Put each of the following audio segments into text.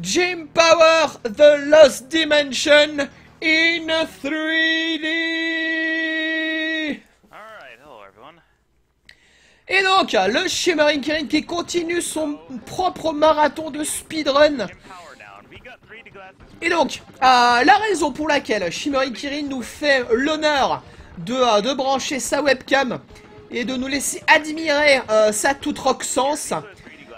Jim Power, The Lost Dimension in 3D. Alright, hello everyone. Et donc, le Shimmering Kirin qui continue son propre marathon de speedrun. Et donc, euh, la raison pour laquelle Shimmering Kirin nous fait l'honneur de, euh, de brancher sa webcam et de nous laisser admirer euh, sa toute rock-sens,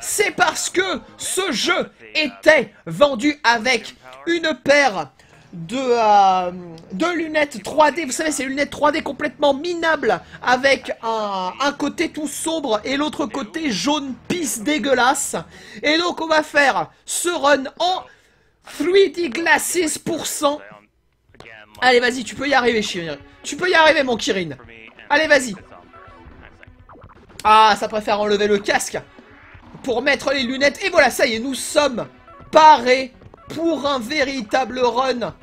c'est parce que ce jeu était vendu avec une paire de, euh, de lunettes 3D. Vous savez, ces lunettes 3D complètement minables avec un, un côté tout sombre et l'autre côté jaune pisse dégueulasse. Et donc, on va faire ce run en 3D Glasses pour cent. Down again. like, Allez, vas-y, tu peux y arriver, Kirin. Tu peux y arriver, mon Kirin. Allez, vas-y. Ah, ça préfère enlever le casque pour mettre les lunettes. Et voilà, ça y est, nous sommes parés pour un véritable run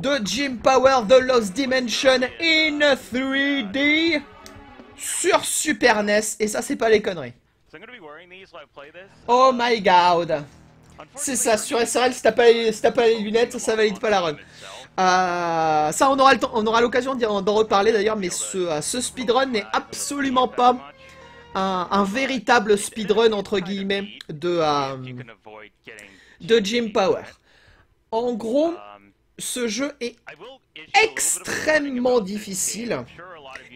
de Jim Power The Lost Dimension in 3D sur Super NES. Et ça, c'est pas les conneries. Oh my god. C'est ça, sur SRL, si t'as pas, les- si pas les lunettes, ça valide pas la run. Euh, ça, on aura l'occasion d'en reparler d'ailleurs, mais ce, ce speedrun n'est absolument pas un, véritable speedrun entre guillemets de, euh, de Jim Power. En gros, ce jeu est extrêmement difficile.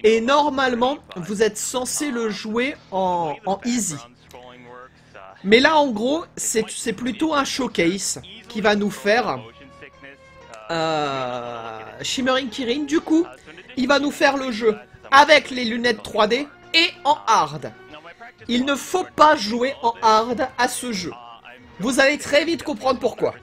et normalement, vous êtes censé le jouer en, easy. Mais là, en gros, c'est plutôt un showcase qui va nous faire uh, euh, Shimmering Kirin. Du coup, il va nous faire le jeu avec les lunettes 3D et en hard. Il ne faut pas jouer en hard à ce jeu. Vous allez très vite comprendre pourquoi.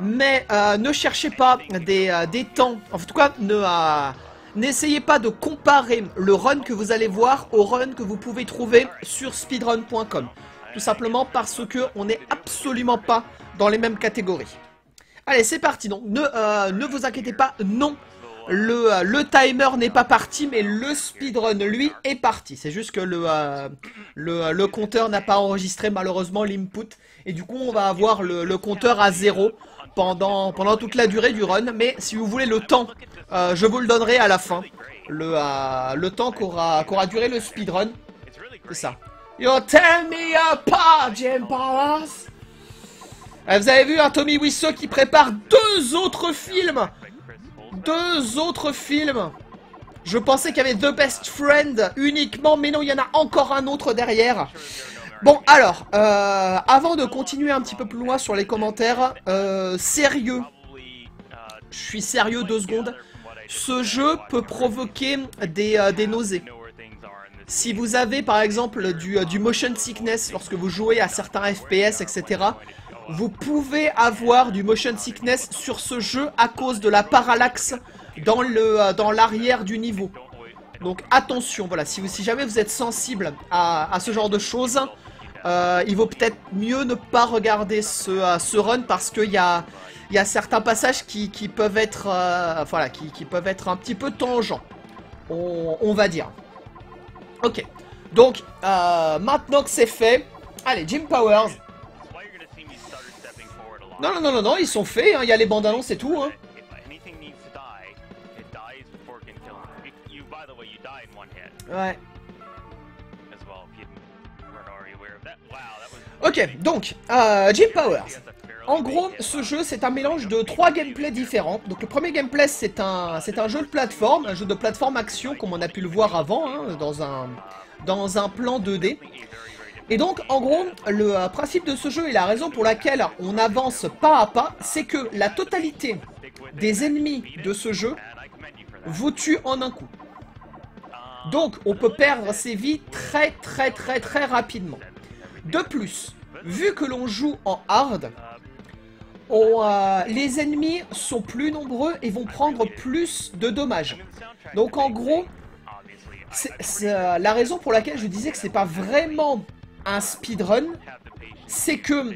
Mais euh, ne cherchez pas des, euh, des temps. En tout cas, ne euh, n'essayez pas de comparer le run que vous allez voir au run que vous pouvez trouver sur speedrun.com. Tout simplement parce que on n'est absolument pas dans les mêmes catégories. Allez, c'est parti. Donc, ne, ne vous inquiétez pas. Non, le, euh, le timer n'est pas parti, mais le speedrun, lui, est parti. C'est juste que le, euh, le, le compteur n'a pas enregistré malheureusement l'input. Et du coup, on va avoir le, le compteur à zéro pendant, pendant toute la durée du run. Mais si vous voulez le temps, euh, je vous le donnerai à la fin. Le, euh, le temps qu'aura qu'aura duré le speedrun. C'est ça. You tell me apart, Jim Powers. Euh, Vous avez vu un Tommy Wiseau qui prépare deux autres films. Deux autres films. Je pensais qu'il y avait The Best Friend uniquement, mais non, il y en a encore un autre derrière. Bon, alors, euh, avant de continuer un petit peu plus loin sur les commentaires, euh, sérieux, je suis sérieux deux secondes. Ce jeu peut provoquer des, euh, des nausées. Si vous avez par exemple du, du motion sickness lorsque vous jouez à certains FPS, etc., vous pouvez avoir du motion sickness sur ce jeu à cause de la parallaxe dans euh, dans l'arrière du niveau. Donc attention, voilà, si, jamais vous êtes sensible à, à ce genre de choses, euh, il vaut peut-être mieux ne pas regarder ce, euh, ce run parce qu'il y a, y a certains passages qui, qui peuvent être voilà, qui, qui peuvent être un petit peu tangents, on, va dire. Ok, donc maintenant que c'est fait, allez, Jim Powers. Non, non, non, non, non, ils sont faits, hein, il y a les bandes annonces et tout. Hein. Ouais. Ok, donc, euh, Jim Powers. En gros, ce jeu, c'est un mélange de trois gameplays différents. Donc le premier gameplay, c'est un, un jeu de plateforme, un jeu de plateforme action, comme on a pu le voir avant, hein, dans, un, dans un plan 2D. Et donc, en gros, le euh, principe de ce jeu et la raison pour laquelle on avance pas à pas, c'est que la totalité des ennemis de ce jeu vous tue en un coup. Donc, on peut perdre ses vies très très très très rapidement. De plus, vu que l'on joue en hard, euh, les ennemis sont plus nombreux et vont prendre plus de dommages. Donc en gros, c'est, euh, la raison pour laquelle je disais que c'est pas vraiment un speedrun, c'est que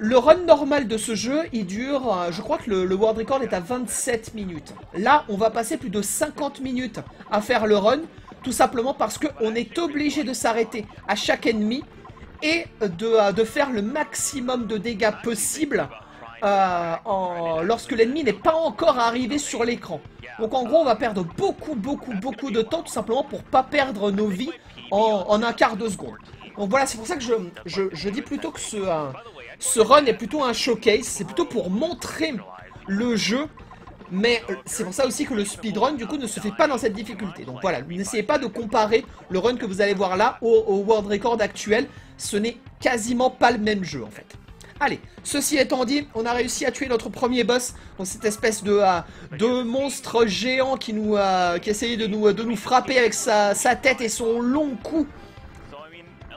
le run normal de ce jeu, il dure, euh, je crois que le, world record est à 27 minutes. Là, on va passer plus de 50 minutes à faire le run, tout simplement parce qu'on est obligé de s'arrêter à chaque ennemi et de, euh, de faire le maximum de dégâts possible euh, lorsque l'ennemi n'est pas encore arrivé sur l'écran. Donc en gros, on va perdre beaucoup, beaucoup, beaucoup de temps tout simplement pour pas perdre nos vies en, un quart de seconde. Donc voilà, c'est pour ça que je, dis plutôt que ce, euh, ce run est plutôt un showcase. C'est plutôt pour montrer le jeu. Mais c'est pour ça aussi que le speedrun, du coup, ne se fait pas dans cette difficulté. Donc voilà, n'essayez pas de comparer le run que vous allez voir là au World Record actuel. Ce n'est quasiment pas le même jeu, en fait. Allez, ceci étant dit, on a réussi à tuer notre premier boss, donc cette espèce de, euh, de monstre géant qui nous euh, qui essayait de nous, de nous frapper avec sa, sa tête et son long cou.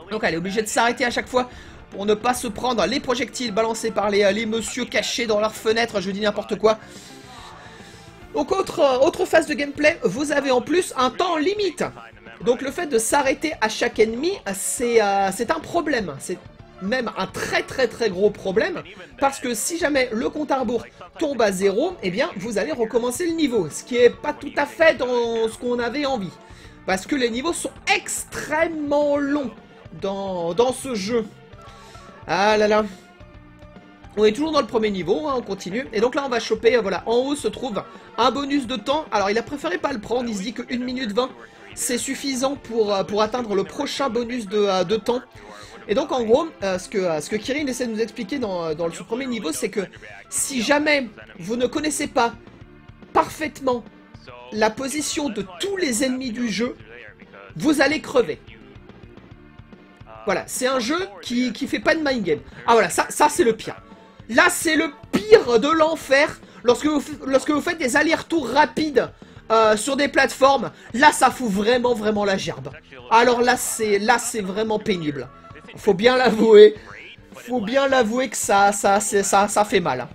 Donc elle est obligée de s'arrêter à chaque fois pour ne pas se prendre les projectiles balancés par les, euh, les messieurs cachés dans leurs fenêtres, je dis n'importe quoi. Donc autre, euh, autre phase de gameplay, vous avez en plus un temps limite. Donc le fait de s'arrêter à chaque ennemi, c'est euh, c'est un problème. C'est même un très très très gros problème. Parce que si jamais le compte à rebours tombe à zéro, eh bien vous allez recommencer le niveau. Ce qui est pas tout à fait dans ce qu'on avait envie. Parce que les niveaux sont extrêmement longs dans, ce jeu. Ah là là. On est toujours dans le premier niveau, hein, on continue. Et donc là, on va choper, euh, voilà, en haut se trouve un bonus de temps. Alors, il a préféré pas le prendre, il se dit que 1 minute 20, c'est suffisant pour, euh, pour atteindre le prochain bonus de, euh, de temps. Et donc, en gros, euh, ce, que, euh, ce que Kirin essaie de nous expliquer dans, euh, dans le premier niveau, c'est que si jamais vous ne connaissez pas parfaitement la position de tous les ennemis du jeu, vous allez crever. Voilà, c'est un jeu qui, qui fait pas de mind game. Ah voilà, ça, c'est le pire. Là, c'est le pire de l'enfer lorsque vous, faites des allers-retours rapides sur des plateformes. Là, ça fout vraiment, vraiment la gerbe. Alors là, c'est vraiment pénible. Faut bien l'avouer. Faut bien l'avouer que ça, ça, ça, ça fait mal.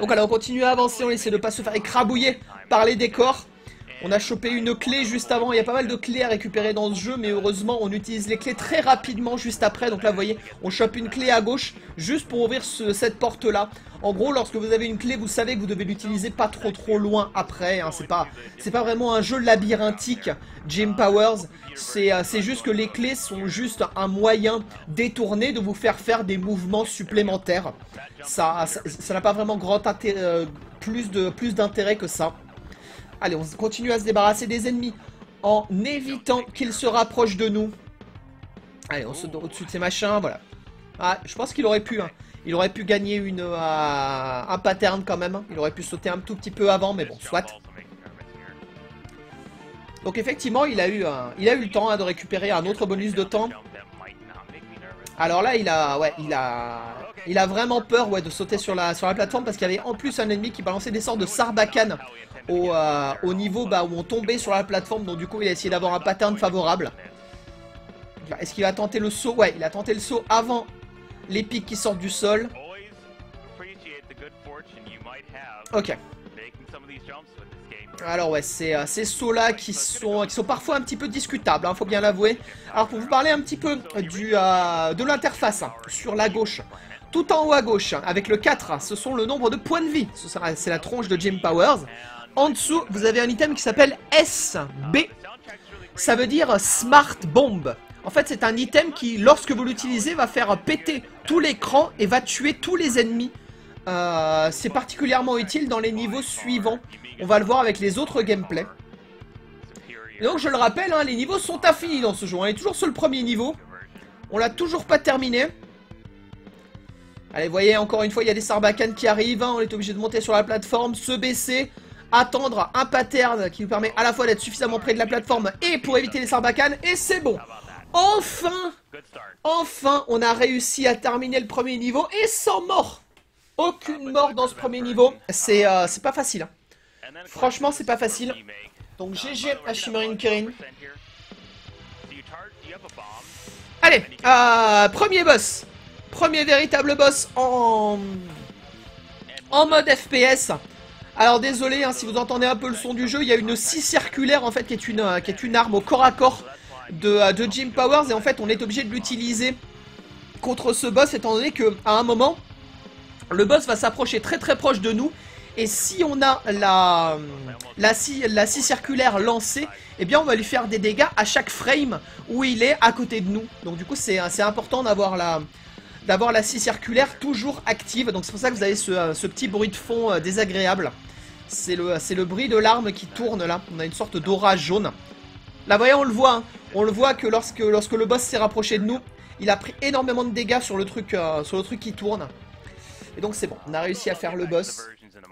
Donc alors, on continue à avancer, on essaie de pas se faire écrabouiller par les décors. On a chopé une clé juste avant, il y a pas mal de clés à récupérer dans ce jeu, mais heureusement on utilise les clés très rapidement juste après. Donc là vous voyez, on chope une clé à gauche juste pour ouvrir ce- cette porte là. En gros, lorsque vous avez une clé, vous savez que vous devez l'utiliser pas trop trop loin après. hein. C'est pas, pas vraiment un jeu labyrinthique, Jim Powers. C'est euh, c'est juste que les clés sont juste un moyen détourné de vous faire faire des mouvements supplémentaires. Ça, ça ça n'a pas vraiment grand euh, plus de plus d'intérêt que ça. Allez, on continue à se débarrasser des ennemis en évitant qu'ils se rapprochent de nous. Allez, on saute au-dessus de ces machins, voilà. Ah, je pense qu'il aurait pu, hein. il aurait pu gagner une, euh, un pattern quand même. hein. Il aurait pu sauter un tout petit peu avant, mais bon, soit. Donc effectivement, il a eu, le temps hein, de récupérer un autre bonus de temps. Alors là, il a, ouais, il a, il a vraiment peur, ouais, de sauter sur la, plateforme parce qu'il y avait en plus un ennemi qui balançait des sortes de sarbacane au, euh, au niveau bah, où on tombait sur la plateforme. Donc du coup, il a essayé d'avoir un pattern favorable. Est-ce qu'il va tenter le saut? Ouais, il a tenté le saut avant les pics qui sortent du sol. Ok. Alors ouais, c'est euh, ces sauts-là qui sont, qui sont parfois un petit peu discutables, hein, faut bien l'avouer. Alors pour vous parler un petit peu du, euh, de l'interface hein, sur la gauche, tout en haut à gauche, hein, avec le 4, hein, ce sont le nombre de points de vie. C'est la tronche de Jim Powers. En dessous, vous avez un item qui s'appelle SB. Ça veut dire Smart Bomb. En fait, c'est un item qui, lorsque vous l'utilisez, va faire péter tout l'écran et va tuer tous les ennemis. Euh, c'est particulièrement utile dans les niveaux suivants. On va le voir avec les autres gameplays. Donc, je le rappelle, hein, les niveaux sont infinis dans ce jeu. On est toujours sur le premier niveau. On l'a toujours pas terminé. Allez, voyez, encore une fois, il y a des sarbacanes qui arrivent. hein. On est obligé de monter sur la plateforme, se baisser, attendre un pattern qui nous permet à la fois d'être suffisamment près de la plateforme et pour éviter les sarbacanes. Et c'est bon. Enfin, enfin, on a réussi à terminer le premier niveau et sans mort. Aucune mort dans ce premier niveau. C'est euh, pas facile. hein. Franchement, c'est pas facile. Donc GG à Shimmering. Allez, euh, premier boss. Premier véritable boss en, en mode FPS. Alors désolé hein, si vous entendez un peu le son du jeu, il y a une scie circulaire en fait qui est une, euh, qui est une arme au corps à corps de, euh, de Jim Powers et en fait on est obligé de l'utiliser contre ce boss étant donné que à un moment le boss va s'approcher très très proche de nous Et si on a la, la, scie, la circulaire lancée, eh bien on va lui faire des dégâts à chaque frame où il est à côté de nous. Donc du coup c'est c'est important d'avoir la, d'avoir la scie circulaire toujours active. Donc c'est pour ça que vous avez ce, euh, ce petit bruit de fond euh, désagréable. C'est le, le bruit de l'arme qui tourne là. On a une sorte d'aura jaune. Là, voyez, on le voit. hein. On le voit que lorsque, lorsque le boss s'est rapproché de nous, il a pris énormément de dégâts sur le truc, euh, sur le truc qui tourne. Et donc c'est bon, on a réussi à faire le boss.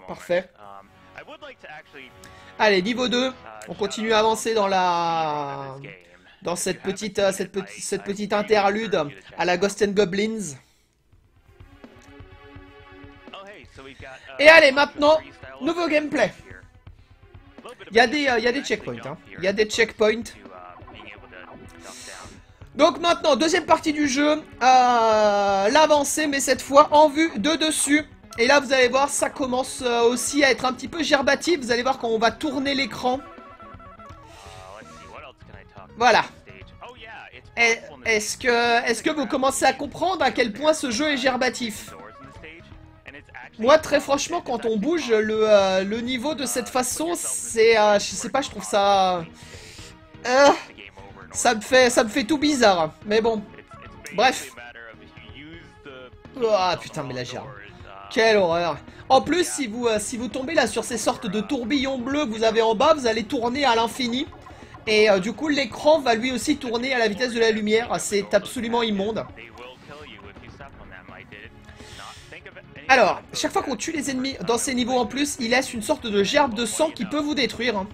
Parfait. Allez, niveau 2. On continue à avancer dans la... Dans cette petite, cette, cette petite interlude à la Ghost and Goblins. Et allez, maintenant, nouveau gameplay. Il y a des, euh, y a des checkpoints. hein. Y a des checkpoints. Donc maintenant, deuxième partie du jeu, euh, l'avancée, mais cette fois en vue de dessus. Et là, vous allez voir, ça commence euh, aussi à être un petit peu gerbatif. Vous allez voir quand on va tourner l'écran. Voilà. Est- Est-ce que, est-ce que vous commencez à comprendre à quel point ce jeu est gerbatif? Moi, très franchement, quand on bouge le, euh, le niveau de cette façon, c'est, euh, je sais pas, je trouve ça, euh, ça me fait, ça me fait tout bizarre. Mais bon, Bref. Ah, putain, mais la gerbe. Quelle horreur En plus, si vous, si vous tombez là sur ces sortes de tourbillons bleus que vous avez en bas, vous allez tourner à l'infini. Et du coup, l'écran va lui aussi tourner à la vitesse de la lumière. C'est absolument immonde. Alors, chaque fois qu'on tue les ennemis dans ces niveaux en plus, il laisse une sorte de gerbe de sang qui peut vous détruire. hein.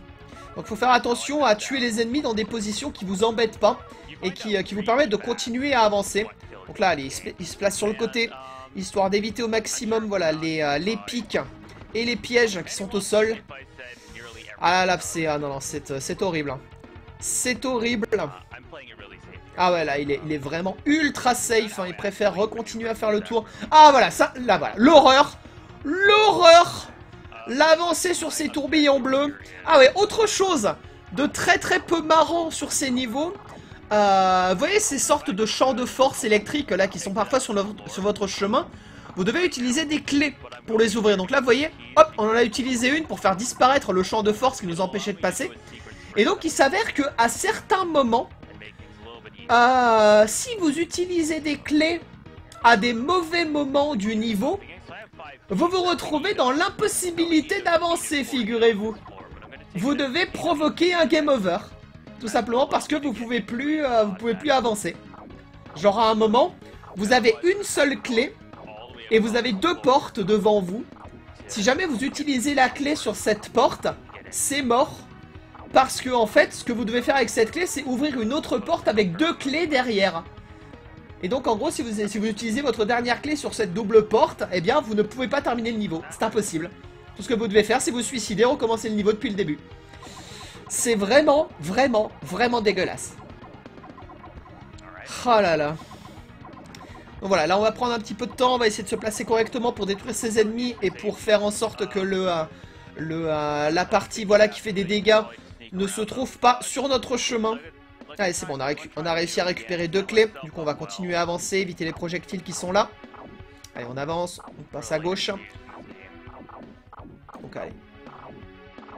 Donc faut faire attention à tuer les ennemis dans des positions qui vous embêtent pas et qui, euh, vous permettent de continuer à avancer. Donc là, il se, place sur le côté, histoire d'éviter au maximum voilà, les, euh, les pics et les pièges qui sont au sol. Ah là, c'est ah, non, non, c'est euh, c'est horrible. hein. C'est horrible. Ah ouais, là, il est, vraiment ultra safe. hein. Il préfère recontinuer à faire le tour. Ah voilà, ça, là, voilà. L'horreur. L'horreur. L'avancée sur ces tourbillons bleus. Ah ouais, autre chose de très très peu marrant sur ces niveaux. Euh, vous voyez ces sortes de champs de force électriques là qui sont parfois sur votre chemin Vous devez utiliser des clés pour les ouvrir. Donc là, vous voyez, hop, on en a utilisé une pour faire disparaître le champ de force qui nous empêchait de passer. Et donc il s'avère que à certains moments, euh, si vous utilisez des clés à des mauvais moments du niveau, vous vous retrouvez dans l'impossibilité d'avancer, figurez-vous. Vous devez provoquer un game over. Tout simplement parce que vous pouvez plus, euh, vous pouvez plus avancer. Genre à un moment, vous avez une seule clé et vous avez deux portes devant vous. Si jamais vous utilisez la clé sur cette porte, c'est mort. Parce que en fait, ce que vous devez faire avec cette clé, c'est ouvrir une autre porte avec deux clés derrière. Et donc en gros, si vous, si vous utilisez votre dernière clé sur cette double porte, eh bien vous ne pouvez pas terminer le niveau. C'est impossible. Tout ce que vous devez faire, c'est vous suicider, recommencer le niveau depuis le début. C'est vraiment, vraiment, vraiment dégueulasse. Oh là là. Donc voilà, là on va prendre un petit peu de temps, on va essayer de se placer correctement pour détruire ses ennemis et pour faire en sorte que le, euh, le, euh, la partie voilà, qui fait des dégâts ne se trouve pas sur notre chemin. Allez, c'est bon, on a, réussi à récupérer deux clés. Du coup, on va continuer à avancer, éviter les projectiles qui sont là. Allez, on avance, on passe à gauche. Donc, allez.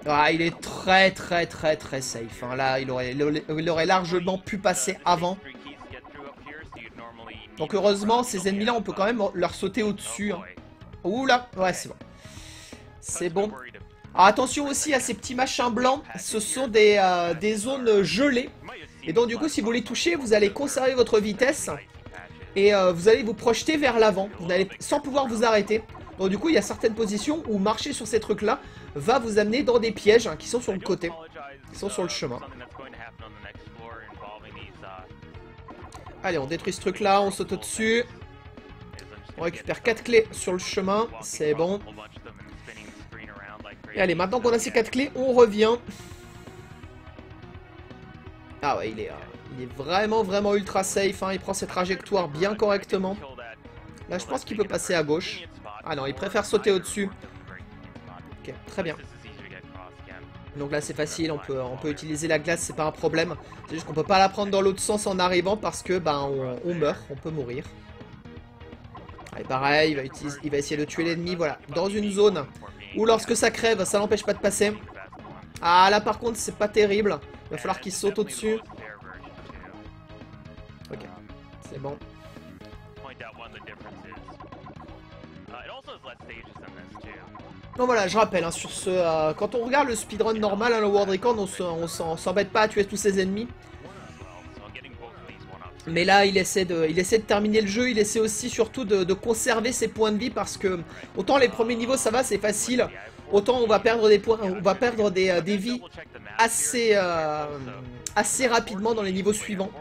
Ah, il est très, très, très, très safe. hein. Là, il aurait, largement pu passer avant. Donc, heureusement, ces ennemis-là, on peut quand même leur sauter au-dessus. hein. Ouh ouais, c'est bon. C'est bon. Alors, attention aussi à ces petits machins blancs. Ce sont des, euh, des zones gelées. Et donc du coup, si vous les touchez, vous allez conserver votre vitesse et euh, vous allez vous projeter vers l'avant, vous allez sans pouvoir vous arrêter. Donc du coup, il y a certaines positions où marcher sur ces trucs-là va vous amener dans des pièges hein, qui sont sur le côté. Ils sont sur le chemin. Allez, on détruit ce truc-là, on saute au-dessus. On récupère 4 clés sur le chemin, c'est bon. Et allez, maintenant qu'on a ces 4 clés, on revient. Ah ouais, il est, euh, il est vraiment, vraiment ultra safe. hein. Il prend ses trajectoires bien correctement. Là, je pense qu'il peut passer à gauche. Ah non, il préfère sauter au-dessus. Ok, très bien. Donc là, c'est facile. On peut, utiliser la glace, c'est pas un problème. C'est juste qu'on peut pas la prendre dans l'autre sens en arrivant parce que, ben, on, meurt. On peut mourir. Allez, pareil, il va, il va essayer de tuer l'ennemi, voilà, dans une zone Ou lorsque ça crève, ça l'empêche pas de passer. Ah là par contre c'est pas terrible. Il va falloir qu'il saute au-dessus. Ok, c'est bon. Donc voilà, je rappelle, hein, sur ce, euh, quand on regarde le speedrun normal, hein, le World Record, on s'embête pas à tuer tous ses ennemis. Mais là, il essaie, de, il essaie de terminer le jeu, il essaie aussi surtout de, conserver ses points de vie parce que autant les premiers niveaux ça va, c'est facile, autant on va perdre des points, on va perdre des, euh, des vies assez, euh, assez rapidement dans les niveaux suivants.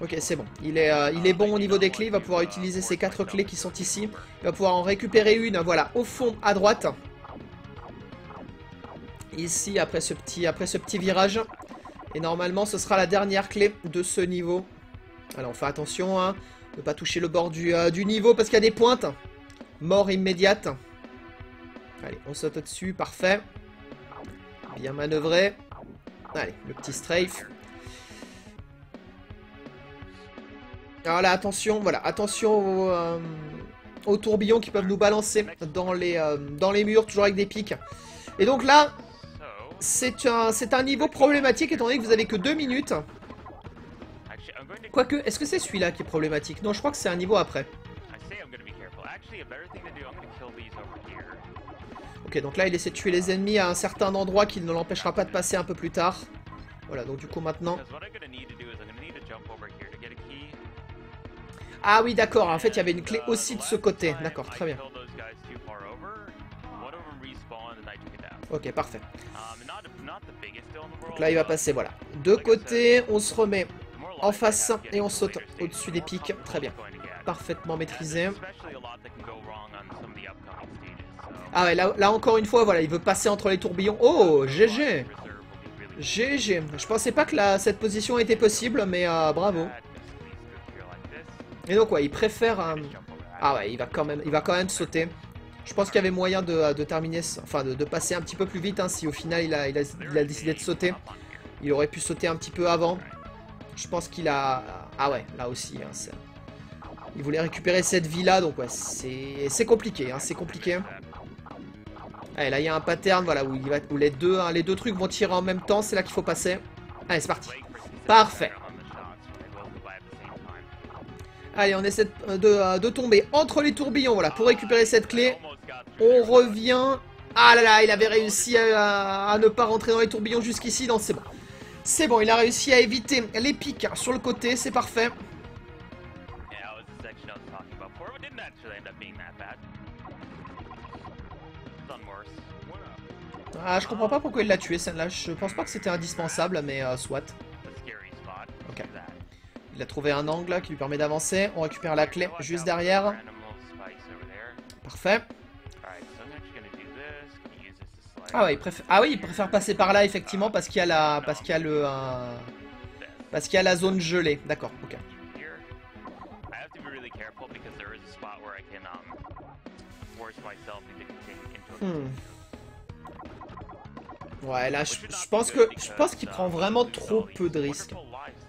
Ok, c'est bon. Il est, euh, il est bon au niveau des clés. Il va pouvoir utiliser ces quatre clés qui sont ici. Il va pouvoir en récupérer une, voilà, au fond, à droite. Ici, après ce petit, après ce petit virage. Et normalement, ce sera la dernière clé de ce niveau. Alors, on fait attention, hein, ne pas toucher le bord du, euh, du niveau parce qu'il y a des pointes. Mort immédiate. Allez, on saute dessus, parfait. Bien manœuvré. Allez, le petit strafe. Alors là, attention, voilà, attention aux, euh, aux tourbillons qui peuvent nous balancer dans les, euh, dans les murs, toujours avec des pics. Et donc là, c'est un, un niveau problématique étant donné que vous avez que deux minutes. Quoique, est-ce que c'est celui-là qui est problématique? Non, je crois que c'est un niveau après. Ok, donc là, il essaie de tuer les ennemis à un certain endroit qui ne l'empêchera pas de passer un peu plus tard. Voilà, donc du coup maintenant... Ah oui, d'accord, en fait, il y avait une clé aussi de ce côté. D'accord, très bien. Ok, parfait. Donc là, il va passer, voilà. De côté, on se remet en face et on saute au-dessus des pics. Très bien. Parfaitement maîtrisé. Ah ouais, là, encore une fois, voilà, il veut passer entre les tourbillons. Oh, GG GG. Je pensais pas que cette position était possible, mais euh, bravo. Et donc ouais, il préfère... euh, Ah ouais, va quand même, il va quand même sauter. Je pense qu'il y avait moyen de, terminer, enfin de, passer un petit peu plus vite hein, si au final il a, il, a, décidé de sauter. Il aurait pu sauter un petit peu avant. Je pense qu'il a... Ah ouais, là aussi. Hein, il voulait récupérer cette vie là, donc ouais, c'est compliqué, hein, c'est compliqué. Allez, là il y a un pattern, voilà, où, il va, où les, deux, hein, les deux trucs vont tirer en même temps, c'est là qu'il faut passer. Allez, c'est parti. Parfait. Allez, on essaie de, de, de tomber entre les tourbillons, voilà, pour récupérer cette clé. On revient. Ah là là, il avait réussi à, ne pas rentrer dans les tourbillons jusqu'ici. Non, c'est bon. C'est bon, il a réussi à éviter les pics sur le côté, c'est parfait. Ah, je comprends pas pourquoi il l'a tué celle-là. Je pense pas que c'était indispensable, mais euh, soit. Il a trouvé un angle qui lui permet d'avancer. On récupère la clé juste derrière. Parfait. Ah ouais, il préfère... ah oui, il préfère passer par là effectivement parce qu'il y a la, parce qu'il y a le, euh, parce qu'il y a la zone gelée. D'accord. Ok. Hmm. Ouais, là, je, je pense que je pense qu'il prend vraiment trop peu de risques.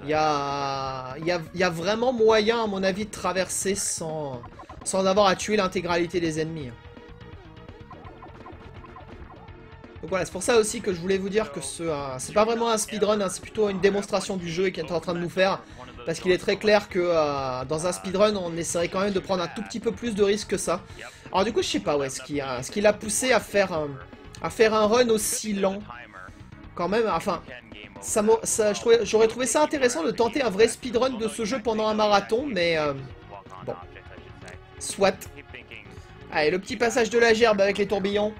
Il y a, il y, a, il y a vraiment moyen, à mon avis, de traverser sans, sans avoir à tuer l'intégralité des ennemis. Donc voilà, c'est pour ça aussi que je voulais vous dire que ce, euh, c'est pas vraiment un speedrun, hein, c'est plutôt une démonstration du jeu qu'il est en train de nous faire. Parce qu'il est très clair que euh, dans un speedrun, on essaierait quand même de prendre un tout petit peu plus de risques que ça. Alors du coup, je sais pas, ouais, ce qui qui l'a poussé à faire, un, à faire un run aussi lent. Quand même, enfin, ça, j'aurais trouvé ça intéressant de tenter un vrai speedrun de ce jeu pendant un marathon, mais euh, bon, soit. Allez, le petit passage de la gerbe avec les tourbillons.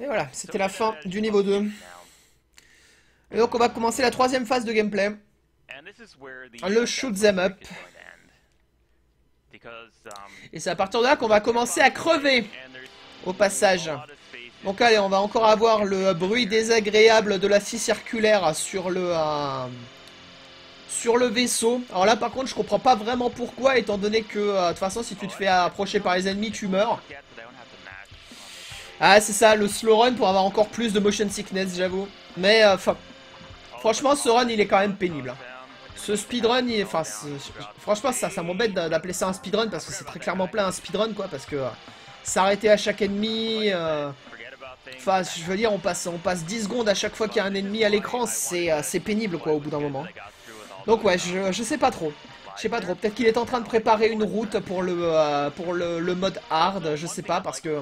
Et voilà, c'était la fin du niveau 2. Et donc on va commencer la troisième phase de gameplay. Le shoot them up. Et c'est à partir de là qu'on va commencer à crever au passage. Donc allez, on va encore avoir le bruit désagréable de la scie circulaire sur le euh, sur le vaisseau. Alors là par contre je comprends pas vraiment pourquoi étant donné que euh, de toute façon si tu te fais approcher par les ennemis tu meurs. Ah c'est ça, le slow run pour avoir encore plus de motion sickness j'avoue. Mais euh, enfin, franchement ce run il est quand même pénible. hein. Ce speedrun, il enfin, franchement, ça, ça m'embête d'a- d'appeler ça un speedrun parce que c'est très clairement plein un speedrun, quoi, parce que euh, s'arrêter à chaque ennemi, euh, enfin, je veux dire, on passe, on passe 10 secondes à chaque fois qu'il y a un ennemi à l'écran, c'est c'est pénible, quoi, au bout d'un moment. Donc ouais, je, je sais pas trop. Je sais pas trop. Peut-être qu'il est en train de préparer une route pour le, euh, pour le, mode hard, je sais pas, parce que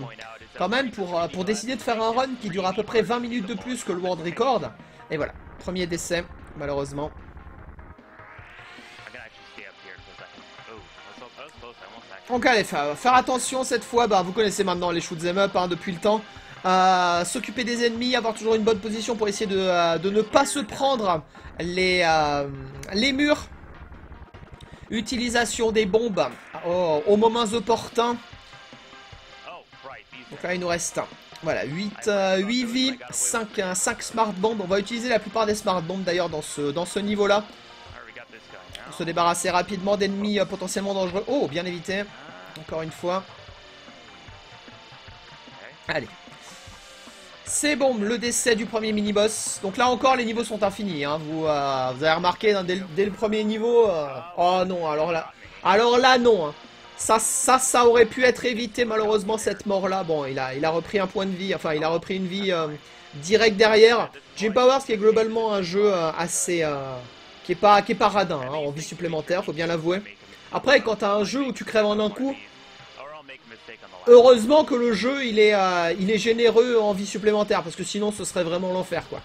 quand même, pour, euh, pour décider de faire un run qui dure à peu près 20 minutes de plus que le world record, et voilà, premier décès, malheureusement. Donc allez, fa- faire attention cette fois, bah, vous connaissez maintenant les shoot'em up hein, depuis le temps. Euh, S'occuper des ennemis, avoir toujours une bonne position pour essayer de, de ne pas se prendre les, les murs. Utilisation des bombes oh, aux moments opportuns. Donc là il nous reste voilà, 8, 8 vies, 5, 5 smart bombes. On va utiliser la plupart des smart bombes d'ailleurs dans ce, dans ce niveau-là. Pour se débarrasser rapidement d'ennemis euh, potentiellement dangereux. Oh, bien évité. Encore une fois. Allez. C'est bon, le décès du premier mini-boss. Donc là encore, les niveaux sont infinis. hein. Vous, euh, vous avez remarqué, hein, dès, le- premier niveau... euh, Oh non, alors là... Alors là, non. hein. Ça, ça, ça aurait pu être évité, malheureusement, cette mort-là. Bon, il a, il a repris un point de vie. Enfin, il a repris une vie euh, direct derrière. Jim Powers, qui est globalement un jeu euh, assez... euh, qui est pas, qui est pas radin, hein, en vie supplémentaire, faut bien l'avouer. Après, quand t'as un jeu où tu crèves en un coup, heureusement que le jeu il est, euh, il est généreux en vie supplémentaire, parce que sinon ce serait vraiment l'enfer quoi.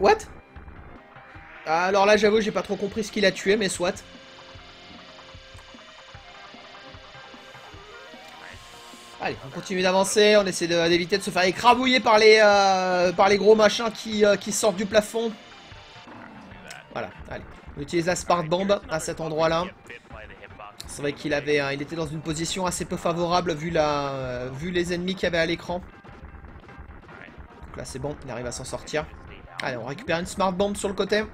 What Alors là, j'avoue, j'ai pas trop compris ce qu'il a tué, mais soit. Allez, on continue d'avancer, on essaie de- d'éviter de, se faire écrabouiller par les, euh, par les gros machins qui, euh, qui sortent du plafond. Voilà, allez. On utilise la Spark Bomb à cet endroit-là. C'est vrai qu'il avait, euh, il était dans une position assez peu favorable vu, la, euh, vu les ennemis qu'il y avait à l'écran. Donc là c'est bon, il arrive à s'en sortir. Allez, on récupère une Smart Bomb sur le côté.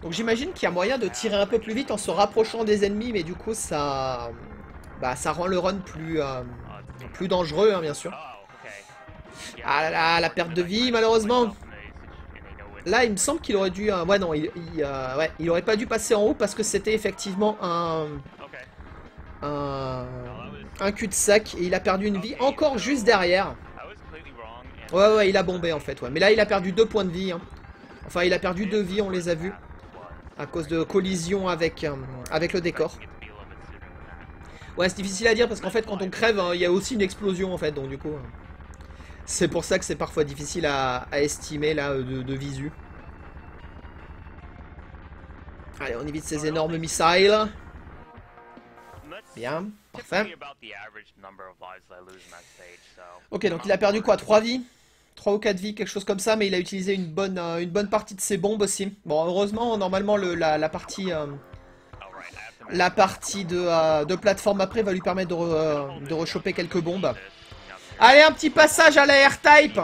Donc j'imagine qu'il y a moyen de tirer un peu plus vite en se rapprochant des ennemis, mais du coup ça, bah, ça rend le run plus, euh, plus dangereux, hein, bien sûr. Ah là là, la perte de vie, malheureusement. Là, il me semble qu'il aurait dû... euh, ouais, non, il, euh, ouais, il aurait pas dû passer en haut parce que c'était effectivement un... Un, cul-de-sac et il a perdu une vie encore juste derrière. Ouais, ouais, il a bombé en fait, ouais. Mais là, il a perdu deux points de vie. hein. Enfin, il a perdu deux vies, on les a vus. À cause de collision avec, euh, avec le décor. Ouais, c'est difficile à dire parce qu'en fait, quand on crève, hein, il y a aussi une explosion en fait, donc du coup... euh, C'est pour ça que c'est parfois difficile à, estimer là euh, de, visu. Allez, on évite ces énormes missiles. Bien, parfait. Ok, donc il a perdu quoi 3 vies? 3 ou 4 vies, quelque chose comme ça, mais il a utilisé une bonne, euh, partie de ses bombes aussi. Bon, heureusement, normalement, le, la, partie, euh, de, plateforme après va lui permettre de, de rechoper quelques bombes. Allez, un petit passage à la R-Type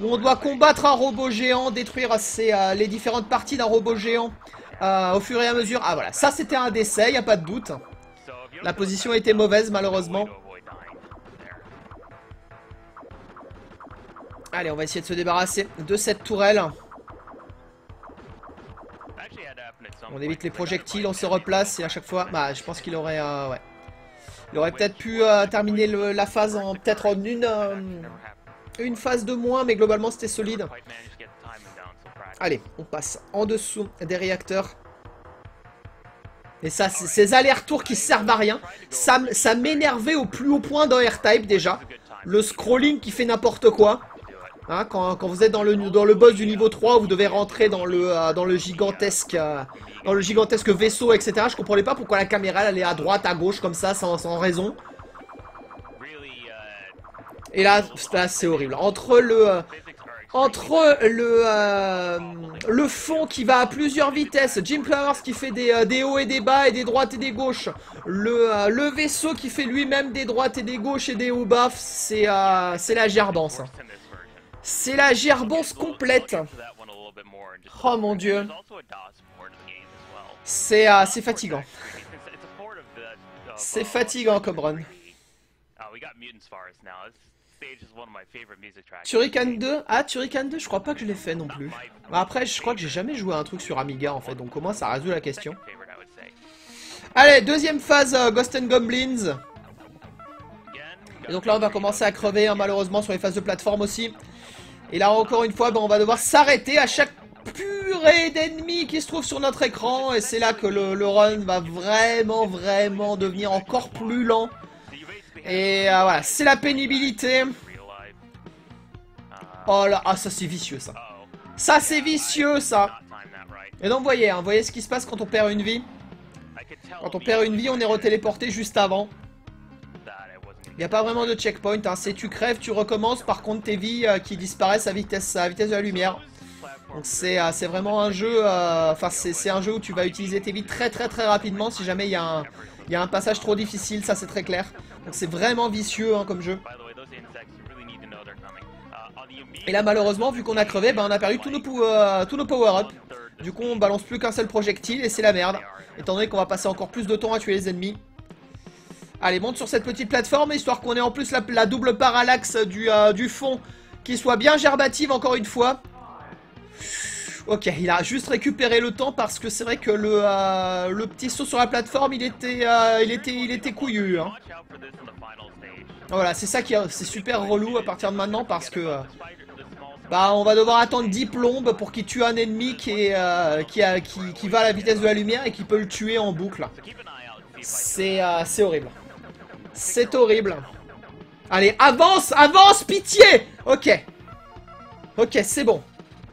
où on doit combattre un robot géant, détruire euh, les différentes parties d'un robot géant euh, au fur et à mesure. Ah voilà, ça c'était un décès, y a pas de doute. La position était mauvaise malheureusement. Allez, on va essayer de se débarrasser de cette tourelle. On évite les projectiles, on se replace et à chaque fois, bah je pense qu'il aurait, euh, ouais. Il aurait peut-être pu euh, terminer la phase en peut-être en une, euh, une phase de moins, mais globalement c'était solide. Allez, on passe en dessous des réacteurs. Et ça, ces allers-retours qui servent à rien, ça, ça m'énervait au plus haut point dans R-Type déjà. Le scrolling qui fait n'importe quoi. Hein, quand, vous êtes dans le, dans le boss du niveau 3, vous devez rentrer dans le, euh, dans le gigantesque euh, dans le gigantesque vaisseau, etc. Je comprenais pas pourquoi la caméra elle est à droite, à gauche, comme ça, sans, sans raison. Et là, là c'est horrible. Entre le... euh, entre le, le fond qui va à plusieurs vitesses, Jim Flowers qui fait des, des hauts et des bas et des droites et des gauches, le, le vaisseau qui fait lui-même des droites et des gauches et des hauts bas, c'est c'est la gerbance. C'est la gerbance complète. Oh mon dieu. C'est c'est fatigant. C'est fatigant comme run. Turrican 2 Ah, Turrican 2, je crois pas que je l'ai fait non plus. Après, je crois que j'ai jamais joué à un truc sur Amiga en fait, donc au moins ça résout la question. Allez, deuxième phase euh, Ghost and Goblins. Et donc là, on va commencer à crever, hein, malheureusement, sur les phases de plateforme aussi. Et là, encore une fois, ben, on va devoir s'arrêter à chaque purée d'ennemis qui se trouvent sur notre écran. Et c'est là que le, run va vraiment, vraiment devenir encore plus lent. Et euh, voilà, c'est la pénibilité. Oh là, ah ça c'est vicieux ça. Ça c'est vicieux ça. Et donc voyez, hein, voyez ce qui se passe quand on perd une vie. Quand on perd une vie, on est retéléporté juste avant. Il n'y a pas vraiment de checkpoint, hein. c'est tu crèves, tu recommences, par contre tes vies euh, qui disparaissent à vitesse, à vitesse de la lumière. Donc c'est euh, vraiment un jeu, euh, enfin c'est un jeu où tu vas utiliser tes vies très très très rapidement si jamais il y, a un- il y a un passage trop difficile, ça c'est très clair. Donc c'est vraiment vicieux hein, comme jeu. Et là malheureusement vu qu'on a crevé, ben, on a perdu tous nos, euh, tous nos power-up. Du coup on balance plus qu'un seul projectile et c'est la merde. Étant donné qu'on va passer encore plus de temps à tuer les ennemis. Allez, monte sur cette petite plateforme, histoire qu'on ait en plus la, double parallaxe du, euh, du fond qui soit bien gerbative encore une fois. Ok, il a juste récupéré le temps parce que c'est vrai que le, euh, le petit saut sur la plateforme, il était, euh, il était, il était couillu. Hein. Voilà, c'est ça qui est, c'est super relou à partir de maintenant parce que... bah, on va devoir attendre 10 plombes pour qu'il tue un ennemi qui, qui, qui, qui va à la vitesse de la lumière et qui peut le tuer en boucle. C'est horrible. C'est horrible. Allez, avance, avance, pitié Ok. Ok, c'est bon.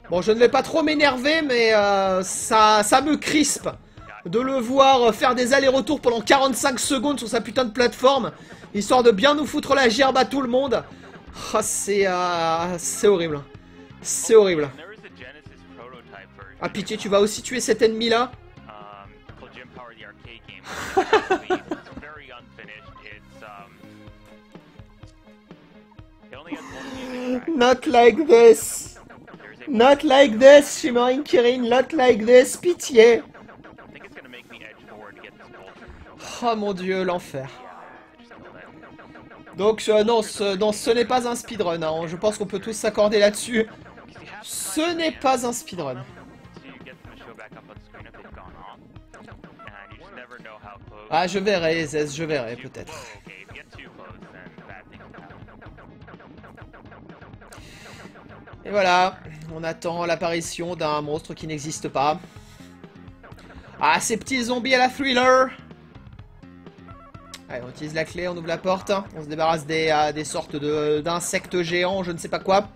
Bon, je ne vais pas trop m'énerver, mais euh, ça, ça me crispe de le voir faire des allers-retours pendant 45 secondes sur sa putain de plateforme, histoire de bien nous foutre la gerbe à tout le monde. Ah, c'est euh, c'est horrible. C'est horrible. Ah, pitié, tu vas aussi tuer cet ennemi-là Not like this. Not like this, Shimmering Kirin, not like this, pitié. Oh mon dieu, l'enfer. Donc non, ce, non, ce n'est pas un speedrun, hein. je pense qu'on peut tous s'accorder là-dessus. Ce n'est pas un speedrun. Ah, je verrai, Zez, je verrai peut-être. Et voilà, on attend l'apparition d'un monstre qui n'existe pas. Ah, ces petits zombies à la thriller Allez, on utilise la clé, on ouvre la porte, on se débarrasse des, euh, sortes d'insectes géants, je ne sais pas quoi.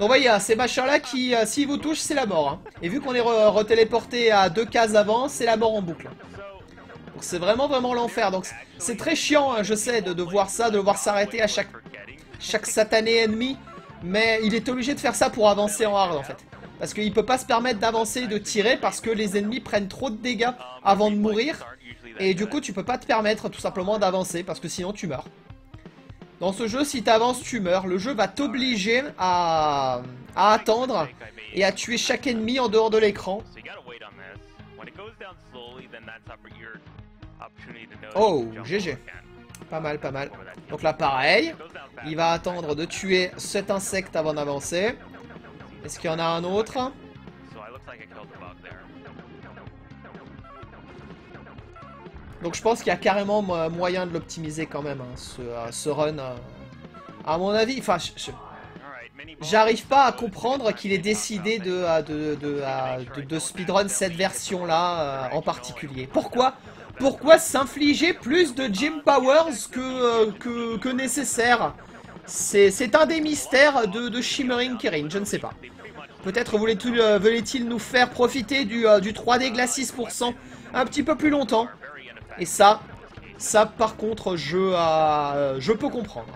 Donc voyez, hein, ces machins-là qui, euh, s'ils vous touchent, c'est la mort. hein. Et vu qu'on est re- retéléporté à deux cases avant, c'est la mort en boucle. Donc c'est vraiment, vraiment l'enfer. Donc c'est- très chiant, hein, je sais, de, voir ça, de voir s'arrêter à chaque chaque satané ennemi, mais il est obligé de faire ça pour avancer en hard en fait. Parce qu'il peut pas se permettre d'avancer et de tirer parce que les ennemis prennent trop de dégâts avant de mourir. Et du coup tu peux pas te permettre tout simplement d'avancer parce que sinon tu meurs. Dans ce jeu, si t'avances, tu meurs. Le jeu va t'obliger à, à attendre et à tuer chaque ennemi en dehors de l'écran. Oh, GG. Pas mal, pas mal. Donc là pareil, il va attendre de tuer cet insecte avant d'avancer. Est-ce qu'il y en a un autre? Donc je pense qu'il y a carrément mo- moyen de l'optimiser quand même, hein, ce, euh, ce run. euh. À mon avis, enfin, j'arrive pas à comprendre qu'il ait décidé de, euh, de, de, de- speedrun cette version-là en particulier. Pourquoi? Pourquoi s'infliger plus de Jim Powers que, euh, que, nécessaire C'est un des mystères de, Shimmering Kirin, je ne sais pas. Peut-être voulait-il euh, voulait-il nous faire profiter du, euh, du 3D Glacis pour cent un petit peu plus longtemps. Et ça, ça par contre, je, euh, je peux comprendre.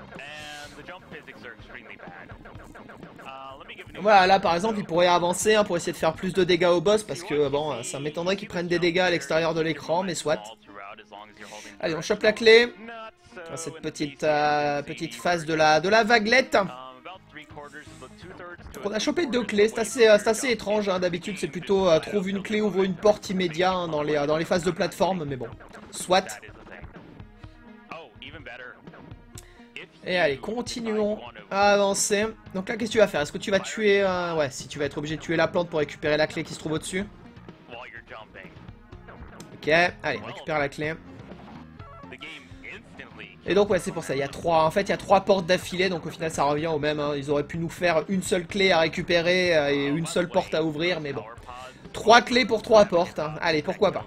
Voilà, là par exemple, il pourrait avancer hein, pour essayer de faire plus de dégâts au boss parce que bon, ça m'étonnerait qu'ils prennent des dégâts à l'extérieur de l'écran, mais soit. Allez, on chope la clé. Cette petite euh, petite phase de la de la vaguelette. On a chopé deux clés, c'est assez, euh, étrange. hein. D'habitude, c'est plutôt euh, trouve une clé, ouvre une porte immédiat hein, dans les euh, dans les phases de plateforme, mais bon, soit. Et allez, continuons avancer. Donc là, qu'est-ce que tu vas faire? Est-ce que tu vas tuer... euh, Ouais, si tu vas être obligé de tuer la plante pour récupérer la clé qui se trouve au-dessus? Ok, allez, récupère la clé. Et donc ouais c'est pour ça, il y a trois, en fait il y a trois portes d'affilée donc au final ça revient au même, hein. ils auraient pu nous faire une seule clé à récupérer euh, et une seule porte à ouvrir mais bon. Trois clés pour trois portes, hein. allez pourquoi pas.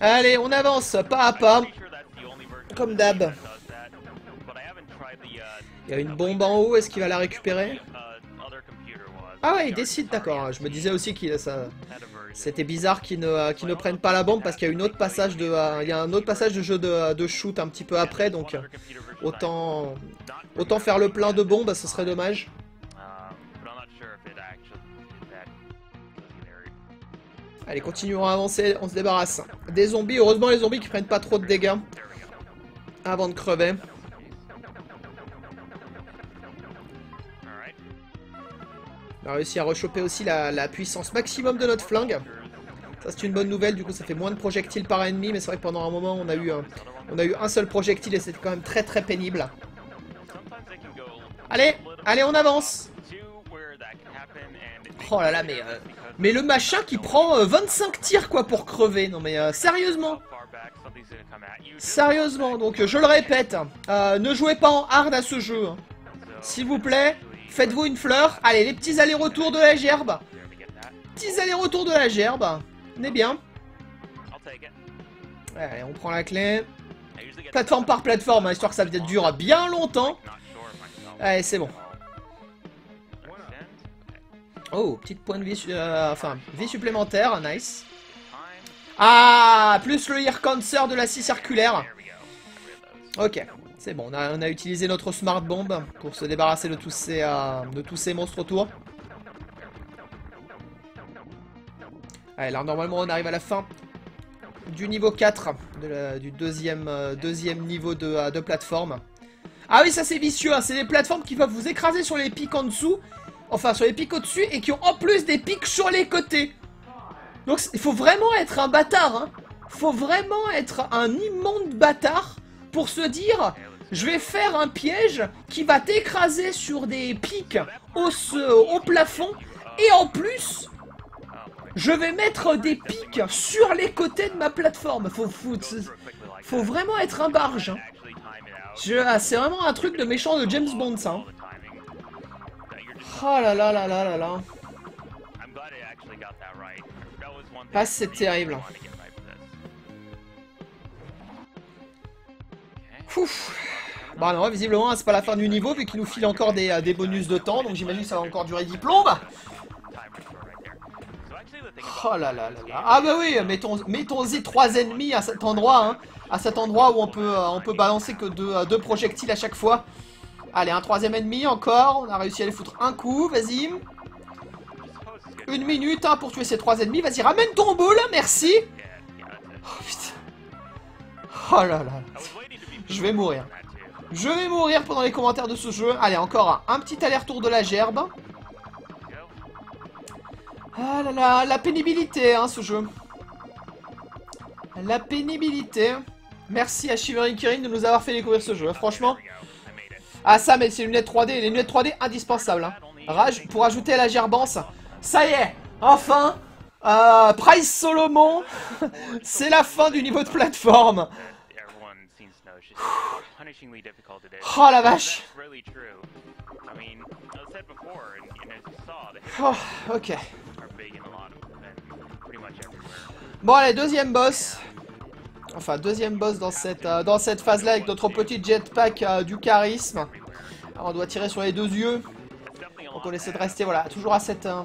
Allez on avance pas à pas, comme d'hab. Il y a une bombe en haut, est-ce qu'il va la récupérer? Ah ouais il décide d'accord, je me disais aussi qu'il ça... C'était bizarre qu'ils ne, qu'ils ne prennent pas la bombe parce qu'il y a une autre passage de, euh, un autre passage de jeu de, de shoot un petit peu après donc euh, autant, autant faire le plein de bombes, ce serait dommage. Allez, continuons à avancer, on se débarrasse. Des zombies, heureusement les zombies qui prennent pas trop de dégâts. Avant de crever. On a réussi à rechoper aussi la, puissance maximum de notre flingue. Ça c'est une bonne nouvelle, du coup ça fait moins de projectiles par ennemi, mais c'est vrai que pendant un moment on a eu un, on a eu un seul projectile et c'était quand même très très pénible. Allez, allez on avance Oh là là, mais, euh, mais le machin qui prend euh, 25 tirs quoi pour crever, non mais euh, sérieusement Sérieusement, donc je le répète, euh, ne jouez pas en hard à ce jeu. S'il vous plaît, faites-vous une fleur. Allez, les petits allers-retours de la gerbe. Petits allers-retours de la gerbe. On est bien. Allez, on prend la clé. Plateforme par plateforme, hein, histoire que ça dure bien longtemps. Allez, c'est bon. Oh, petite point de vie, euh, enfin, vie supplémentaire, nice. Ah, plus le ear cancer de la scie circulaire. Ok, c'est bon, on a, utilisé notre smart bomb pour se débarrasser de tous ces, euh, de tous ces monstres autour. Allez, là normalement on arrive à la fin du niveau 4, de la- du deuxième, euh, deuxième niveau de, euh, de plateforme. Ah oui, ça c'est vicieux, hein, c'est des plateformes qui peuvent vous écraser sur les pics en dessous, enfin sur les pics au-dessus, et qui ont en plus des pics sur les côtés. Donc il faut vraiment être un bâtard, hein. Faut vraiment être un immonde bâtard pour se dire je vais faire un piège qui va t'écraser sur des pics au, se- au plafond et en plus je vais mettre des pics sur les côtés de ma plateforme. Faut, faut, vraiment être un barge. hein. Ah, C'est vraiment un truc de méchant de James Bond ça. hein. Oh là là là là là là. I c'est terrible. Bah non, visiblement c'est pas la fin du niveau vu qu'il nous file encore des, euh, bonus de temps, donc j'imagine que ça va encore durer 10 plombes. Oh là là là là. Ah bah oui, mettons, mettons-y trois ennemis à cet endroit, hein. À cet endroit où on peut, euh, on peut balancer que deux, euh, deux projectiles à chaque fois. Allez, un troisième ennemi encore. On a réussi à les foutre un coup, vas-y. Une minute hein, pour tuer ces trois ennemis. Vas-y, ramène ton boule, merci. Oh putain. Oh là là. Je vais mourir. Je vais mourir pendant les commentaires de ce jeu. Allez, encore un, petit aller-retour de la gerbe. Ah là là, la pénibilité, hein, ce jeu. La pénibilité. Merci à Shivering Kirin de nous avoir fait découvrir ce jeu. Franchement, ah ça, mais c'est lunettes 3D. Les lunettes 3D, indispensables. Hein. Pour ajouter à la gerbance. Ça y est, enfin, euh, Price Solomon, c'est la fin du niveau de plateforme. Oh la vache. The hits Oh, ok. Bon allez, deuxième boss. Enfin, deuxième boss dans cette, euh, dans cette phase-là avec notre petit jetpack euh, du charisme. Alors, on doit tirer sur les deux yeux. Donc on essaie de rester voilà, toujours à cette, euh,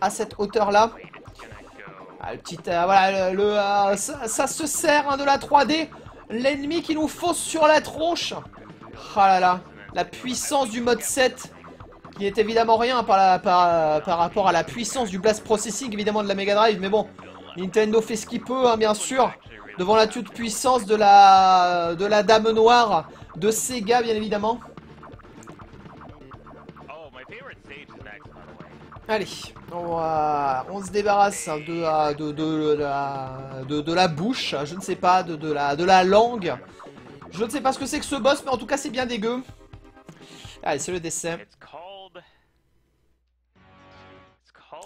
à cette hauteur-là. It's gonna go. Ah, le petit, euh, voilà, le, le, euh, ça, se sert hein, de la 3D. L'ennemi qui nous fonce sur la tronche. Là là, la puissance du mode 7. Qui est évidemment rien par, la, par, par rapport à la puissance du Blast Processing évidemment de la Mega Drive. Mais bon, Nintendo fait ce qu'il peut, hein, bien sûr. Devant la toute puissance de la, de la Dame Noire de Sega, bien évidemment. Allez, on va Voilà, on se débarrasse de, la- de, de, la, de, de la bouche, je ne sais pas, de, de, la, de la langue. Je ne sais pas ce que c'est que ce boss, mais en tout cas c'est bien dégueu. Allez, c'est le décès.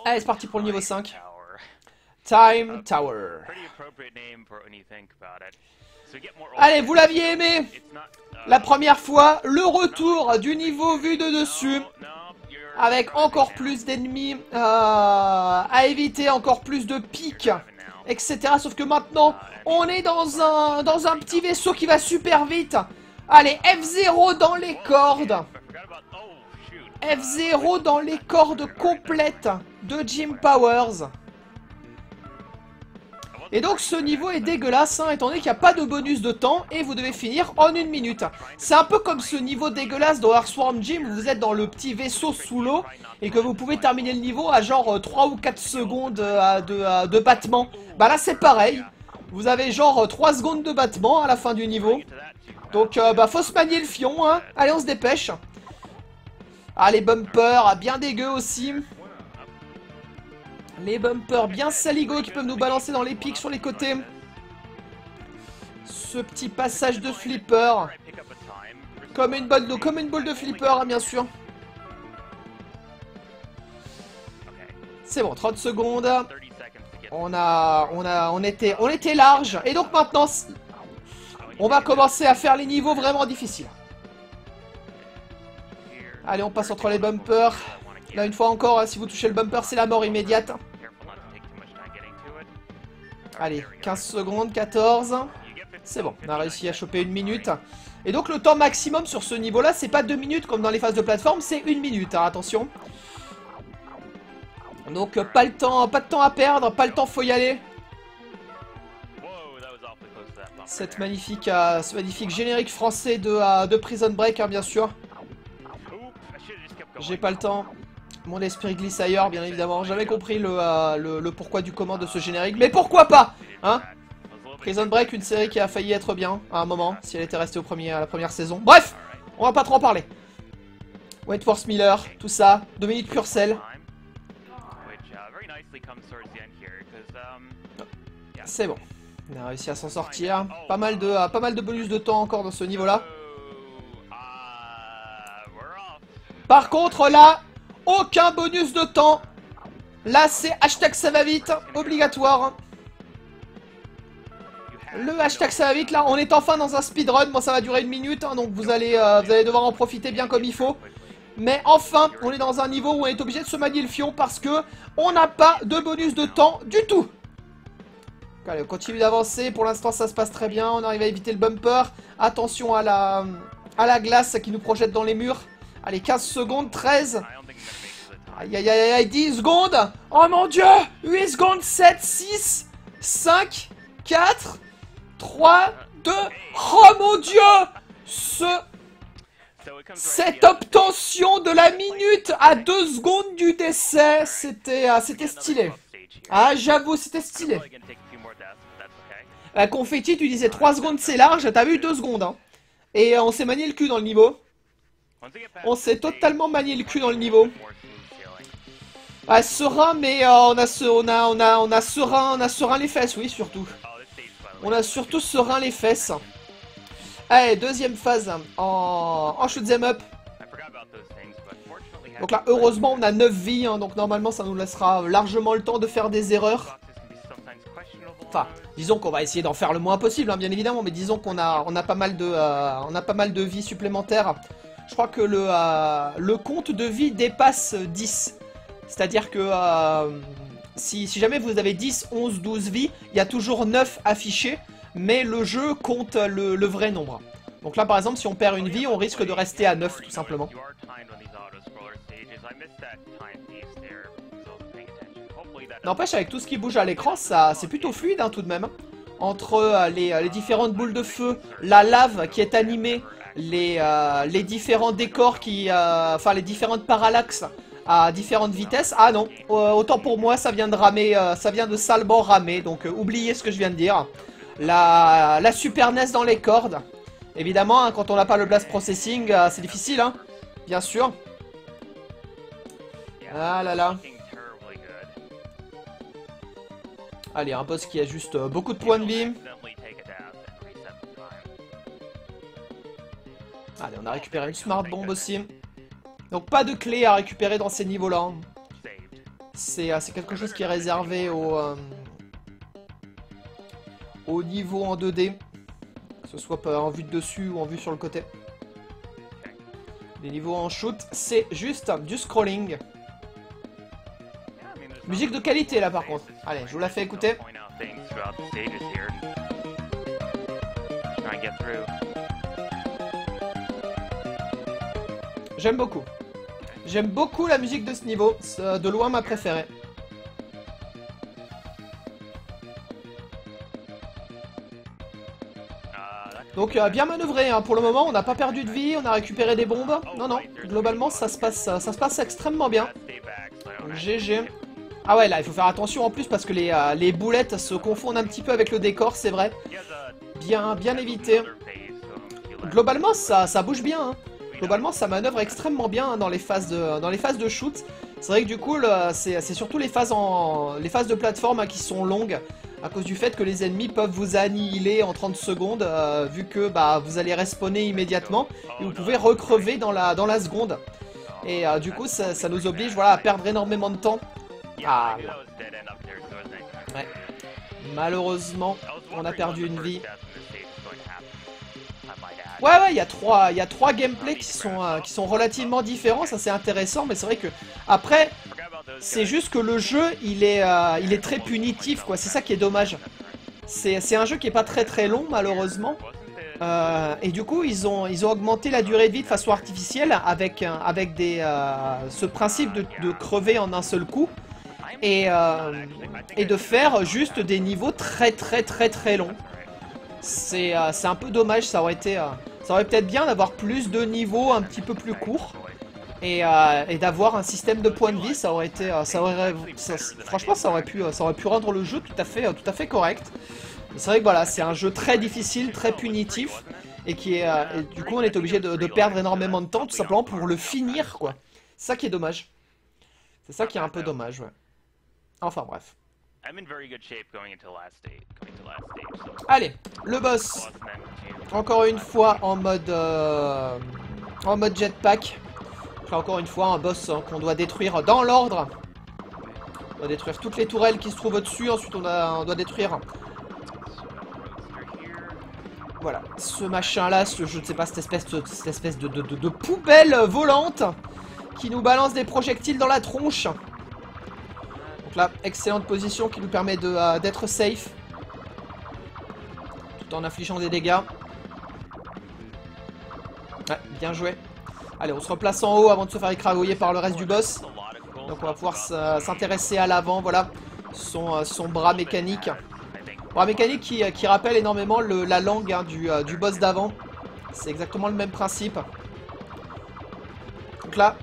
Allez, c'est parti pour le niveau 5. Tower. Time Tower. Allez, vous l'aviez aimé. Uh, La première fois, le retour du niveau vu de dessus. Avec encore plus d'ennemis euh, à éviter, encore plus de pics, etc. Sauf que maintenant, on est dans un, dans un petit vaisseau qui va super vite. Allez, F0 dans les cordes. I forgot about. Oh shoot. F0 dans les cordes complètes de Jim Powers. Et donc ce niveau est dégueulasse, hein, étant donné qu'il n'y a pas de bonus de temps et vous devez finir en une minute. C'est un peu comme ce niveau dégueulasse dans Earthworm Jim où vous êtes dans le petit vaisseau sous l'eau et que vous pouvez terminer le niveau à genre euh, 3 ou 4 secondes euh, de, euh, battement. Bah là c'est pareil, vous avez genre euh, 3 secondes de battement à la fin du niveau. Donc euh, bah faut se manier le fion, hein. Allez on se dépêche. Ah les bumpers, ah, bien dégueu aussi. Les bumpers bien saligots qui peuvent nous balancer dans les pics sur les côtés. Ce petit passage de flipper. Comme une balle de, comme une boule de flipper, hein, bien sûr. C'est bon, 30 secondes. 30 seconds to get. On a, on a, on était, on était large. Et donc maintenant, on va commencer à faire les niveaux vraiment difficiles. Allez, on passe entre les bumpers. Là, une fois encore, si vous touchez le bumper, c'est la mort immédiate. Allez, 15 secondes, 14. You get 50 C'est bon, on a réussi à choper une minute. Et donc le temps maximum sur ce niveau-là, c'est pas deux minutes comme dans les phases de plateforme, c'est une minute, hein, attention. Donc euh, pas le temps, pas de temps à perdre, pas le temps, faut y aller. Cette magnifique, euh, ce magnifique générique français de, euh, de Prison Break, hein, bien sûr. J'ai pas le temps. Mon esprit glisse ailleurs, bien évidemment. J'avais compris le, euh, le, le pourquoi du comment de ce générique, mais pourquoi pas Hein Prison Break, une série qui a failli être bien à un moment, si elle était restée au premier, à la première saison. Bref, on va pas trop en parler. Wentworth Miller, tout ça, Dominique Purcell. C'est bon. On a réussi à s'en sortir. Pas mal, de, pas mal de bonus de temps encore dans ce niveau-là. Par contre, là, aucun bonus de temps. Là, c'est hashtag ça va vite, obligatoire. Le hashtag ça va vite, là, on est enfin dans un speedrun. Bon, ça va durer une minute, hein, donc vous allez, euh, vous allez devoir en profiter bien comme il faut. Mais enfin, on est dans un niveau où on est obligé de se manier le fion parce que on n'a pas de bonus de temps du tout. Allez, on continue d'avancer. Pour l'instant, ça se passe très bien. On arrive à éviter le bumper. Attention à la, à la glace qui nous projette dans les murs. Allez, 15 secondes, 13. Aïe aïe aïe aïe, 10 secondes Oh mon dieu 8 secondes, 7, 6, 5, 4, 3, 2... Oh mon dieu Ce... Cette obtention de la minute à 2 secondes du décès, c'était euh, c'était stylé. Ah, j'avoue, c'était stylé. Probably gonna take a few more deaths, but that's okay. Euh, Confetti, tu disais 3 secondes c'est large, t'as vu 2 secondes. Hein. Et on s'est manié le cul dans le niveau. On s'est totalement manié le cul dans le niveau. Ah, serein, mais on, a serein, les fesses, oui, surtout. On a surtout serein les fesses. Allez, deuxième phase en, en shoot 'em up. Donc là, heureusement, on a 9 vies, hein, donc normalement, ça nous laissera largement le temps de faire des erreurs. Enfin, disons qu'on va essayer d'en faire le moins possible, hein, bien évidemment, mais disons qu'on a, on a pas mal de, euh, on a pas mal de vies supplémentaires. Je crois que le, euh, le compte de vie dépasse 10. C'est-à-dire que euh, si, jamais vous avez 10, 11, 12 vies, il y a toujours 9 affichés, mais le jeu compte le, vrai nombre. Donc là, par exemple, si on perd une vie, on risque de rester à 9, tout simplement. N'empêche, avec tout ce qui bouge à l'écran, ça, c'est plutôt fluide hein, tout de même. Entre euh, les, différentes boules de feu, la lave qui est animée, les, euh, les différents décors qui... Enfin, les différentes parallaxes à différentes vitesses. Ah non, euh, autant pour moi, ça vient de ramer, euh, ça vient de salement ramer, donc euh, oubliez ce que je viens de dire. La, la Super NES dans les cordes. Évidemment, hein, quand on n'a pas le blast processing, c'est difficile, hein, bien sûr. Ah là là. Allez, un boss qui a juste beaucoup de points de time. Allez, on a récupéré une smart bomb aussi. Donc pas de clé à récupérer dans ces niveaux-là. hein. Euh, c'est quelque chose qui est réservé au, euh, au niveau en 2D. Que ce soit en vue de dessus ou en vue sur le côté. Les niveaux en shoot, c'est juste du scrolling. Musique de qualité là par contre. Allez, je vous la fais écouter. J'aime beaucoup. J'aime beaucoup la musique de ce niveau. C'est euh, de loin ma préférée. Donc euh, bien manœuvré hein. pour le moment, on n'a pas perdu de vie, on a récupéré des bombes. Non non, globalement ça se passe ça se passe extrêmement bien. GG. Ah ouais là il faut faire attention en plus parce que les, euh, les boulettes se confondent un petit peu avec le décor, c'est vrai. Bien bien évité. Globalement ça, ça bouge bien. hein. Globalement ça manœuvre extrêmement bien hein, dans les phases de dans shoot. C'est vrai que du coup c'est surtout les phases de plateforme hein, qui sont longues à cause du fait que les ennemis peuvent vous annihiler en 30 secondes euh, vu que bah vous allez respawner immédiatement et vous pouvez recrever dans la seconde. Et euh, du coup ça, nous oblige voilà à perdre énormément de temps. Ah. Malheureusement, on a perdu une vie. Ouais ouais, il y a trois il y a trois gameplays qui sont euh, qui sont relativement différents, ça c'est intéressant mais c'est vrai que après c'est juste que le jeu, il est euh, il est très punitif quoi, c'est ça qui est dommage. C'est un jeu qui est pas très très long malheureusement. Euh, et du coup, ils ont, ils ont augmenté la durée de vie de façon artificielle avec, avec des, ce principe de, crever en un seul coup et, et de faire juste des niveaux très très très très longs. C'est euh, un peu dommage, ça aurait été, ça aurait peut-être bien d'avoir plus de niveaux un petit peu plus courts et, euh, d'avoir un système de points de vie, ça aurait été, euh, franchement, ça aurait pu, euh, ça aurait pu rendre le jeu tout à fait, tout à fait correct. C'est vrai que voilà, c'est un jeu très difficile, très punitif, et qui est, du coup, on est obligé de, perdre énormément de temps, tout simplement pour le finir, quoi. Ça qui est dommage. C'est ça qui est un peu dommage. Enfin bref. I'm in very good shape going into last stage. Going to last stage. So Allez, le boss. Encore une fois en mode euh, en mode jetpack. Donc là, encore une fois un boss hein, qu'on doit détruire dans l'ordre. On doit détruire toutes les tourelles qui se trouvent au-dessus. Ensuite on, a- on doit détruire voilà ce machin là, ce, je ne sais pas cette espèce de, cette espèce de, de- de- de poubelle volante qui nous balance des projectiles dans la tronche. Donc là excellente position qui nous permet euh, d'être safe tout en infligeant des dégâts. Ouais, bien joué. Allez, on se replace en haut avant de se faire écrabouiller par le reste du boss. Donc on va pouvoir s- s'intéresser à l'avant, voilà. Son, euh, son bras mécanique. Bras mécanique qui, qui rappelle énormément la langue hein, du, euh, du boss d'avant. C'est exactement le même principe. Donc là,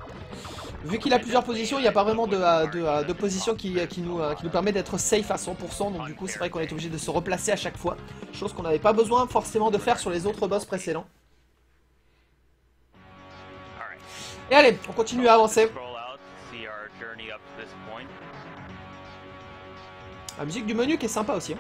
vu qu'il a plusieurs positions, il n'y a pas vraiment de, euh, euh, position qui, qui nous, euh, qui nous permet d'être safe à 100%. Donc du coup, c'est vrai qu'on est obligé de se replacer à chaque fois. Chose qu'on n'avait pas besoin forcément de faire sur les autres boss précédents. Et allez, on continue à avancer. La musique du menu qui est sympa aussi. hein.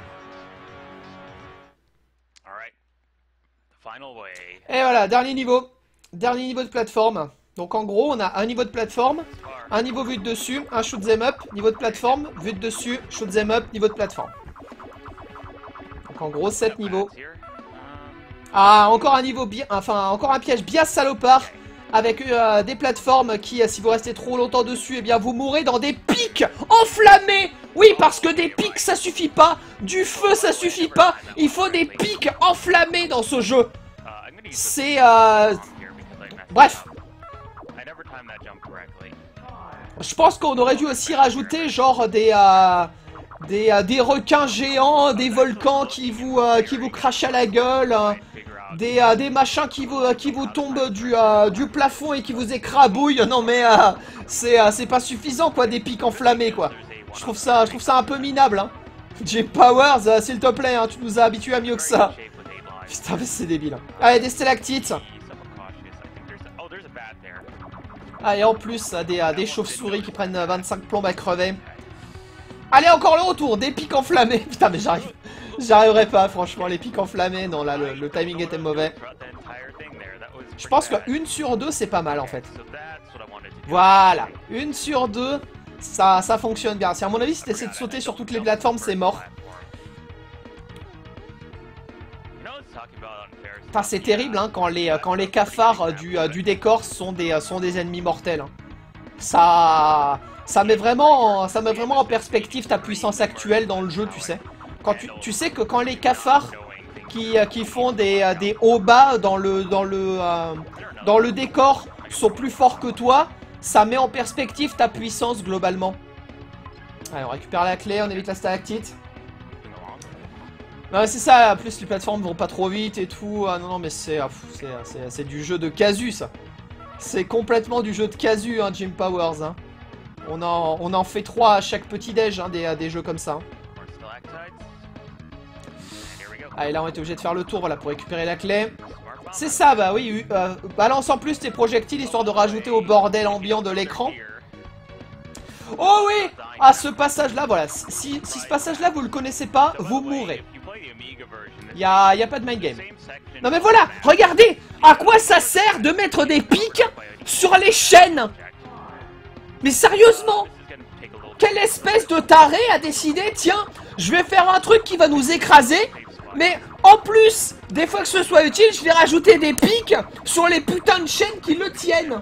Et voilà, dernier niveau. Dernier niveau de plateforme. Donc en gros, on a un niveau de plateforme, un niveau vue de dessus, un shoot them up, niveau de plateforme, vue de dessus, shoot them up, niveau de plateforme. Donc en gros, 7 niveaux. Ah, encore un niveau bien... Enfin, encore un piège bien salopard avec euh, des plateformes qui, euh, si vous restez trop longtemps dessus, eh bien vous mourrez dans des pics enflammés. Oui, parce que des pics, ça suffit pas. Du feu, ça suffit pas. Il faut des pics enflammés dans ce jeu. C'est... Euh... Bref Je pense qu'on aurait dû aussi rajouter genre des euh, des, euh, des requins géants, des volcans qui vous euh, qui vous crachent à la gueule, out. des des machins qui vous qui vous tombent du du plafond et qui vous écrabouillent. Non mais c'est pas suffisant quoi des pics enflammés quoi. Je trouve ça je trouve ça un peu minable hein. Powers, s'il te plaît, hein, tu nous as habitués à mieux que ça. Putain mais c'est débile. hein. Allez des stalactites. Ah, et en plus, euh, des, euh, des chauves-souris qui prennent euh, 25 plombes à crever. Allez, encore le retour, des pics enflammés. Putain, mais j'arrive. J'arriverai pas, franchement, les pics enflammés. Non, là, le, le timing était mauvais. Je pense que une sur deux, c'est pas mal, en fait. Voilà, une sur deux, ça, ça fonctionne bien. Si à mon avis, si t'essaies de sauter sur toutes les plateformes, c'est mort. Enfin, c'est terrible hein, quand, les, quand les cafards du, euh, du décor sont des, euh, ennemis mortels. hein. Ça, ça, met vraiment, en- perspective ta puissance actuelle dans le jeu, tu sais. Quand tu, sais que quand les cafards qui, euh, font des, euh, hauts bas dans le, euh, dans le décor sont plus forts que toi, ça met en perspective ta puissance globalement. Allez, on récupère la clé, on évite la stalactite. Ouais, c'est ça, en plus les plateformes vont pas trop vite et tout. Ah non, non, mais c'est ah, c'est- du jeu de casu ça. C'est complètement du jeu de casu, hein, Jim Powers. Hein. On, en, on en fait trois à chaque petit déj, hein, des, des jeux comme ça. hein. Allez, là on était obligé de faire le tour voilà, pour récupérer la clé. C'est ça, bah oui, euh, balance en plus tes projectiles histoire de rajouter au bordel ambiant de l'écran. Oh oui Ah, ce passage-là, voilà, si, si ce passage-là vous le connaissez pas, vous mourrez. Il y a, y a pas de mind game. Non mais voilà, regardez À quoi ça sert de mettre des pics sur les chaînes. Mais sérieusement Quelle espèce de taré a décidé, tiens, je vais faire un truc qui va nous écraser, mais en plus, des fois que ce soit utile, je vais rajouter des pics sur les putains de chaînes qui le tiennent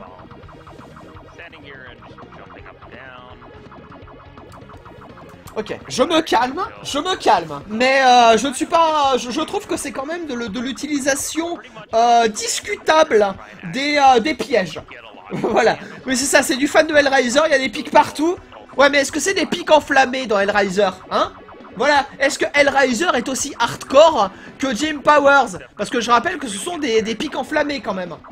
Ok, je me calme, je me calme. Mais euh, je ne suis pas... Je, trouve que c'est quand même de l'utilisation euh, discutable des, euh, des pièges. voilà. Mais c'est ça, c'est du fan de Hellraiser, il y a des pics partout. Ouais, mais est-ce que c'est des pics enflammés dans Hellraiser Hein? Voilà, est-ce que Hellraiser est aussi hardcore que Jim Powers? Parce que je rappelle que ce sont des, des pics enflammés quand même.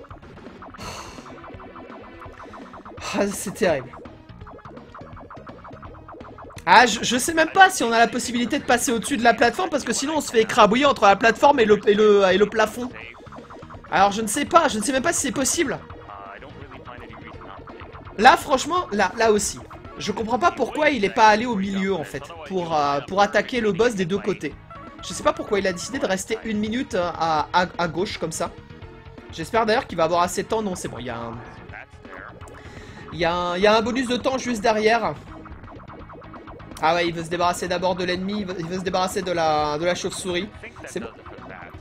Ah, c'est terrible. Ah, je, je sais même pas si on a la possibilité de passer au-dessus de la plateforme parce que sinon on se fait écrabouiller entre la plateforme et le, plafond. Alors je ne sais pas, je ne sais même pas si c'est possible. Là franchement, là, aussi. Je comprends pas pourquoi il est pas allé au milieu en fait pour, euh, pour attaquer le boss des deux côtés. Je sais pas pourquoi il a décidé de rester une minute euh, à, gauche comme ça. J'espère d'ailleurs qu'il va avoir assez de temps. Non c'est bon, il y a un... Y a un bonus de temps juste derrière. Ah ouais, il veut se débarrasser d'abord de l'ennemi, il veut, se débarrasser de la, chauve-souris. C'est bon.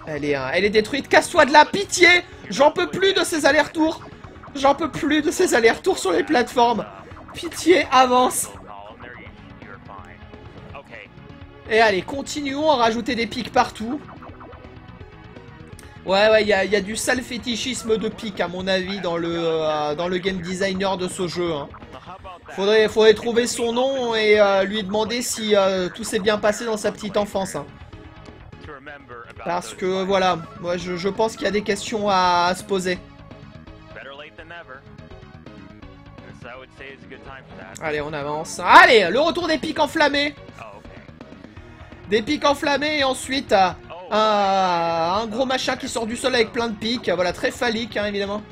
Elle est, euh, elle est détruite, casse-toi de la pitié J'en peux plus de ces allers-retours J'en peux plus de ces allers-retours sur les plateformes Pitié, avance Et allez, continuons à rajouter des pics partout. Ouais, ouais, il y a, il y a du sale fétichisme de pics, à mon avis, dans le, euh, dans le game designer de ce jeu. hein. Faudrait, faudrait trouver son nom et euh, lui demander si euh, tout s'est bien passé dans sa petite enfance. hein. Parce que voilà, moi je, je pense qu'il y a des questions à, à se poser. Allez, on avance. Allez, le retour des pics enflammés. Des pics enflammés et ensuite euh, un, un gros machin qui sort du sol avec plein de pics. Voilà, très phallique hein, évidemment.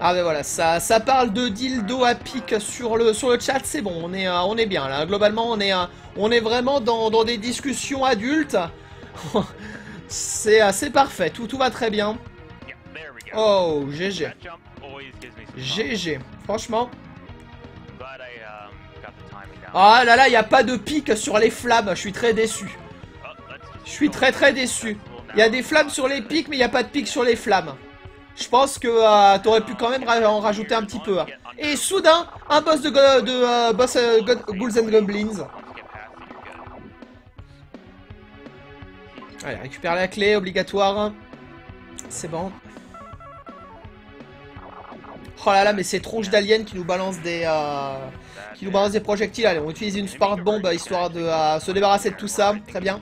Ah ben voilà, ça, ça parle de dildo à pic sur le, sur le chat, c'est bon, on est, euh, on est bien là. Globalement, on est, euh, on est vraiment dans, dans des discussions adultes. c'est euh, c'est parfait, tout, tout va très bien. Oh, GG. GG, franchement. Ah là là, il n'y a pas de pic sur les flammes, je suis très déçu. Je suis très très déçu. Il y a des flammes sur les pics, mais il n'y a pas de pic sur les flammes. Je pense que euh, t'aurais pu quand même en rajouter un petit peu. hein. Et soudain, un boss de, euh, boss euh, Ghouls and Goblins. Allez, récupère la clé, obligatoire. C'est bon. Oh là là, mais c'est tronche d'alien qui nous balance des... qui nous balance des projectiles. Allez, on utilise une smart bomb histoire de se débarrasser de tout ça. Très bien.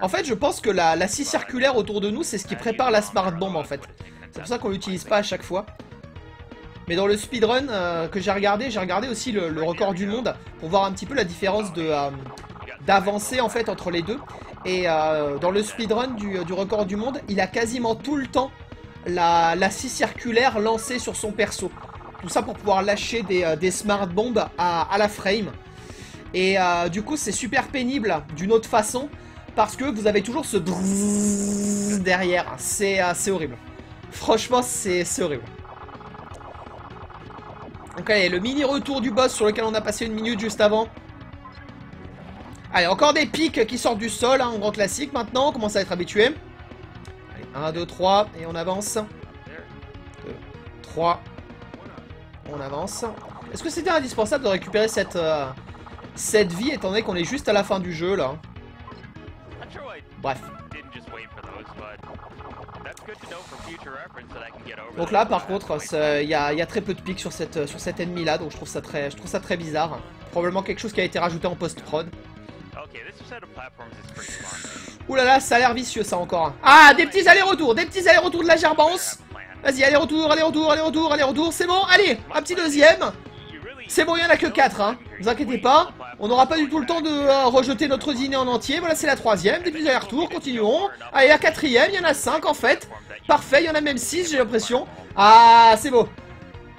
En fait, je pense que la, la scie circulaire autour de nous, c'est ce qui prépare la smart bomb en fait. C'est pour ça qu'on l'utilise pas à chaque fois. Mais dans le speedrun euh, que j'ai regardé, j'ai regardé aussi le, record du monde pour voir un petit peu la différence de euh, d'avancée en fait entre les deux. Et euh, dans le speedrun du, du record du monde, il a quasiment tout le temps la, la scie circulaire lancée sur son perso. Tout ça pour pouvoir lâcher des, des smart bombs à, à la frame. Et du coup, c'est super pénible d'une autre façon. Parce que vous avez toujours ce derrière. C'est euh, c'est horrible. Franchement, c'est horrible. Donc allez, le mini retour du boss sur lequel on a passé une minute juste avant. Allez, encore des pics qui sortent du sol, hein, en grand classique maintenant, on commence à être habitué. Allez, 1, 2, 3, et on avance. 2, 3, on avance. Est-ce que c'était indispensable de récupérer cette, euh, cette vie, étant donné qu'on est juste à la fin du jeu, là Bref. Donc là, par contre, il y a, il y a très peu de pics sur, cette, sur cet ennemi-là, donc je trouve, ça très, je trouve ça très bizarre. Probablement quelque chose qui a été rajouté en post-prod. Ouh là là, ça a l'air vicieux ça encore. Ah, des petits allers-retours, des petits allers-retours de la gerbance. Vas-y, allez-retour, allez-retour, allez-retour, allez-retour, c'est bon, allez, un petit deuxième. C'est bon, il y en a que 4, hein. Vous inquiétez pas, on n'aura pas du tout le temps de euh, rejeter notre dîner en entier. Voilà, c'est la troisième, des petits allers-retours, continuons. Allez, la quatrième, il y en a 5 en fait. Parfait, il y en a même 6, j'ai l'impression. Ah, c'est beau.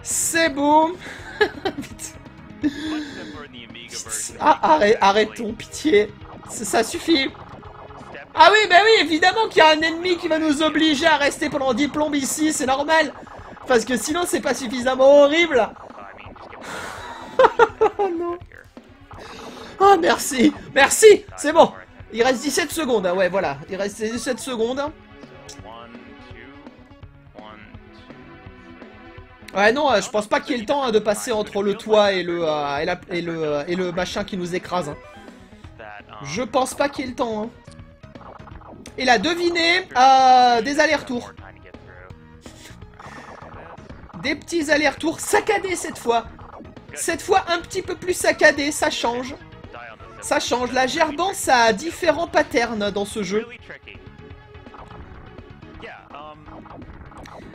C'est beau. Ah, arrêtons, pitié. Ça, suffit. Ah oui, bah oui, évidemment qu'il y a un ennemi qui va nous obliger à rester pendant 10 plombes ici, c'est normal. Parce que sinon, c'est pas suffisamment horrible. Oh non. Ah, merci. Merci, c'est bon. Il reste 17 secondes, hein, ouais, voilà. Il reste 17 secondes. Ouais, non, euh, je pense pas qu'il y ait le temps hein, de passer entre le toit et le, euh, et, le, et le machin qui nous écrase. hein. Je pense pas qu'il y ait le temps. Et là, devinez, euh, des allers-retours. Des petits allers-retours saccadés cette fois. Cette fois un petit peu plus saccadé, ça change. Ça change. La gerbance a différents patterns dans ce jeu. Really tricky. Yeah, um,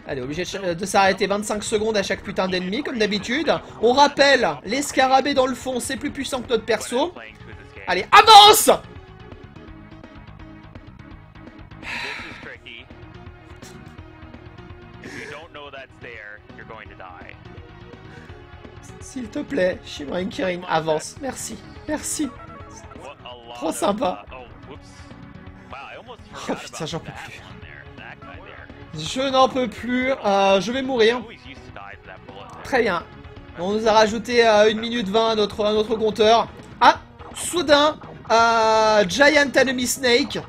Allez, obligé de s'arrêter 25 secondes à chaque putain d'ennemi, comme d'habitude. On rappelle, les scarabées dans le fond, c'est plus puissant que notre perso. Allez, avance S'il te plaît, Shimrin Kirin, avance. Merci, merci. Trop sympa. oh, putain, j'en peux plus. Je n'en peux plus, euh, je vais mourir. Très bien. On nous a rajouté euh, 1 minute 20 à notre, à notre compteur. Ah, soudain, euh, Giant Enemy Snake.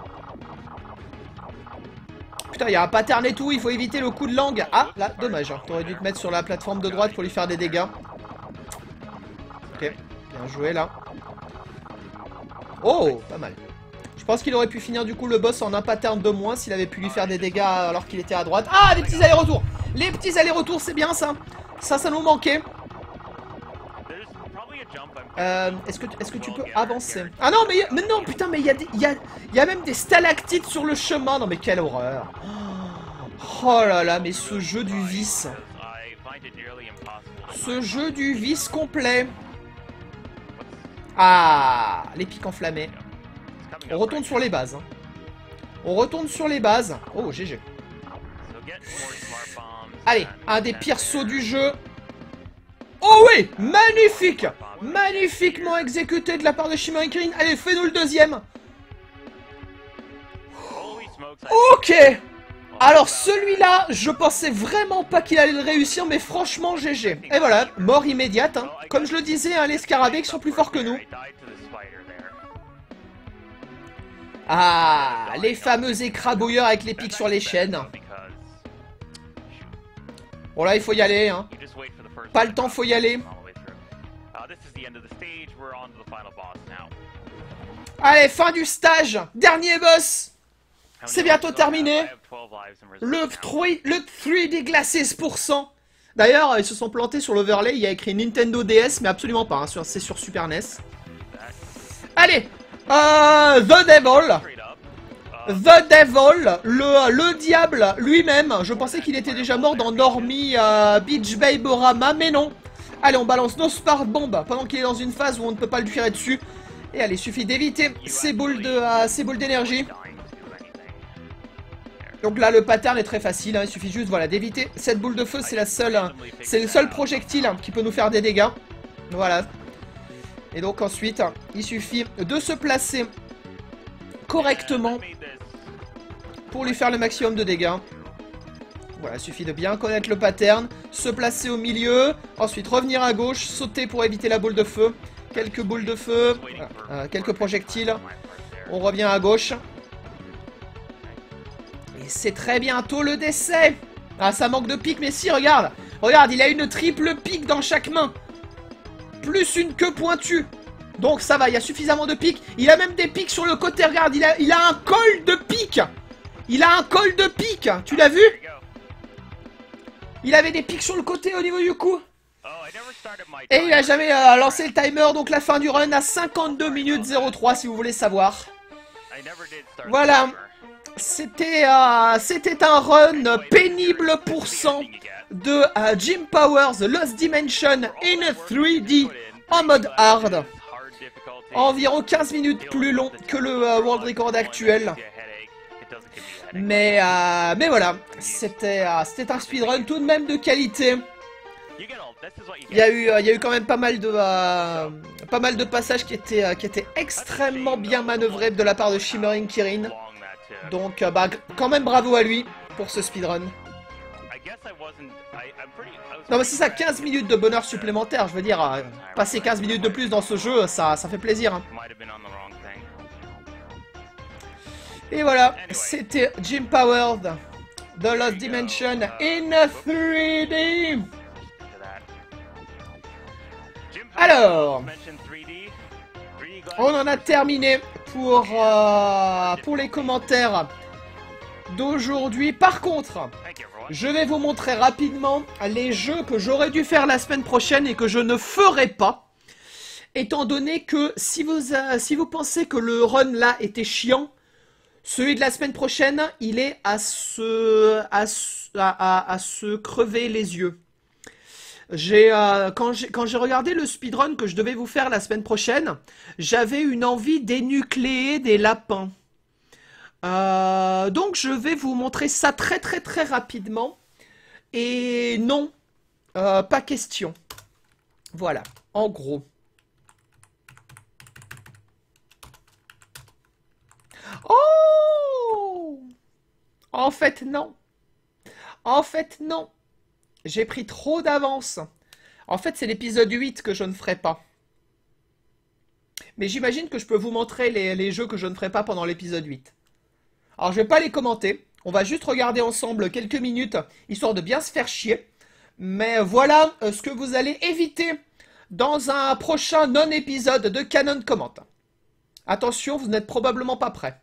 Putain, il y a un pattern et tout, il faut éviter le coup de langue. Ah, là, dommage. hein. T'aurais dû te mettre sur la plateforme de droite pour lui faire des dégâts. Ok, bien joué là. Oh, pas mal. Je pense qu'il aurait pu finir du coup le boss en un pattern de moins s'il avait pu lui faire des dégâts alors qu'il était à droite. Ah, des petits allers-retours Les petits allers-retours, c'est bien ça Ça, ça nous manquait. Euh, est-ce que, tu peux avancer? Ah non, mais, non, putain, mais il y, a y y a même des stalactites sur le chemin. Non, mais quelle horreur. Oh là là, mais ce jeu du vice. Ce jeu du vice complet. Ah, les pics enflammés. On retourne sur les bases. hein. On retourne sur les bases. Oh, GG. Allez, un des pires sauts du jeu. Oh oui Magnifique Magnifiquement exécuté de la part de Shimmerin Kirin. Allez, fais-nous le deuxième. Ok Alors celui-là, je pensais vraiment pas qu'il allait le réussir, mais franchement GG. Et voilà, mort immédiate. hein. Comme je le disais, hein, les scarabées qui sont plus forts que nous. Ah, les fameux écrabouilleurs avec les pics sur les chaînes. Bon là, il faut y aller. Hein. Pas le temps, faut y aller. Allez, fin du stage Dernier boss C'est bientôt terminé. I have 12 lives in reserve Le now. 3, le 3D Glasses %. D'ailleurs, ils se sont plantés sur l'overlay, il y a écrit Nintendo DS, mais absolument pas, hein, c'est sur Super NES. Allez euh, The Devil. Uh, The Devil, le, le diable lui-même. Je pensais qu'il était déjà mort dans Normie euh, Beach Baborama, mais non. Allez, on balance nos Spark Bombs pendant qu'il est dans une phase où on ne peut pas le tirer dessus. Et allez, suffit d'éviter ces boules de, euh, ces boules d'énergie. Donc là, le pattern est très facile. hein, il suffit juste, voilà, d'éviter cette boule de feu. C'est la seule, c'est le seul projectile hein, qui peut nous faire des dégâts. Voilà. Et donc ensuite, il suffit de se placer correctement pour lui faire le maximum de dégâts. Voilà, il suffit de bien connaître le pattern, se placer au milieu, ensuite revenir à gauche, sauter pour éviter la boule de feu. Quelques boules de feu, voilà, euh, quelques projectiles. On revient à gauche. C'est très bientôt le décès. Ah, ça manque de pique, mais si, regarde. Regarde, il a une triple pique dans chaque main. Plus une queue pointue. Donc ça va, il y a suffisamment de piques. Il a même des piques sur le côté, regarde, il a, il a un col de pique. Il a un col de pique. Tu l'as vu? Il avait des piques sur le côté au niveau du cou. Et il a jamais euh, lancé le timer, donc la fin du run à 52 minutes 03 si vous voulez savoir. Voilà. Euh, c'était un run pénible pour cent de euh, Jim Powers Lost Dimension in 3D en mode hard. Environ 15 minutes plus long que le euh, world record actuel. Mais, voilà, c'était un speedrun tout de même de qualité. Il y a eu, quand même pas mal de, passages qui étaient, qui étaient extrêmement bien manœuvrés de la part de Shimmering Kirin. Donc, euh, bah, quand même bravo à lui pour ce speedrun. Non, mais c'est ça, 15 minutes de bonheur supplémentaire. Je veux dire, euh, passer 15 minutes de plus dans ce jeu, ça, ça fait plaisir. hein. Et voilà, c'était Jim Powers, The Lost Dimension in 3D. Alors, on en a terminé pour, euh, pour les commentaires d'aujourd'hui. Par contre, je vais vous montrer rapidement les jeux que j'aurais dû faire la semaine prochaine et que je ne ferai pas. Étant donné que si vous, euh, si vous pensez que le run là était chiant, celui de la semaine prochaine, il est à se, à, se- à- à- à se crever les yeux. Euh, quand j'ai quand j'ai regardé le speedrun que je devais vous faire la semaine prochaine, j'avais une envie d'énucléer des lapins. Euh, donc je vais vous montrer ça très très très rapidement. Et non, euh, pas question. Voilà, en gros. Oh En fait, non. En fait, non. J'ai pris trop d'avance. En fait, c'est l'épisode 8 que je ne ferai pas. Mais j'imagine que je peux vous montrer les, jeux que je ne ferai pas pendant l'épisode 8. Alors, je vais pas les commenter. On va juste regarder ensemble quelques minutes, histoire de bien se faire chier. Mais voilà euh, ce que vous allez éviter dans un prochain non-épisode de Canon Comment. Attention, vous n'êtes probablement pas prêts.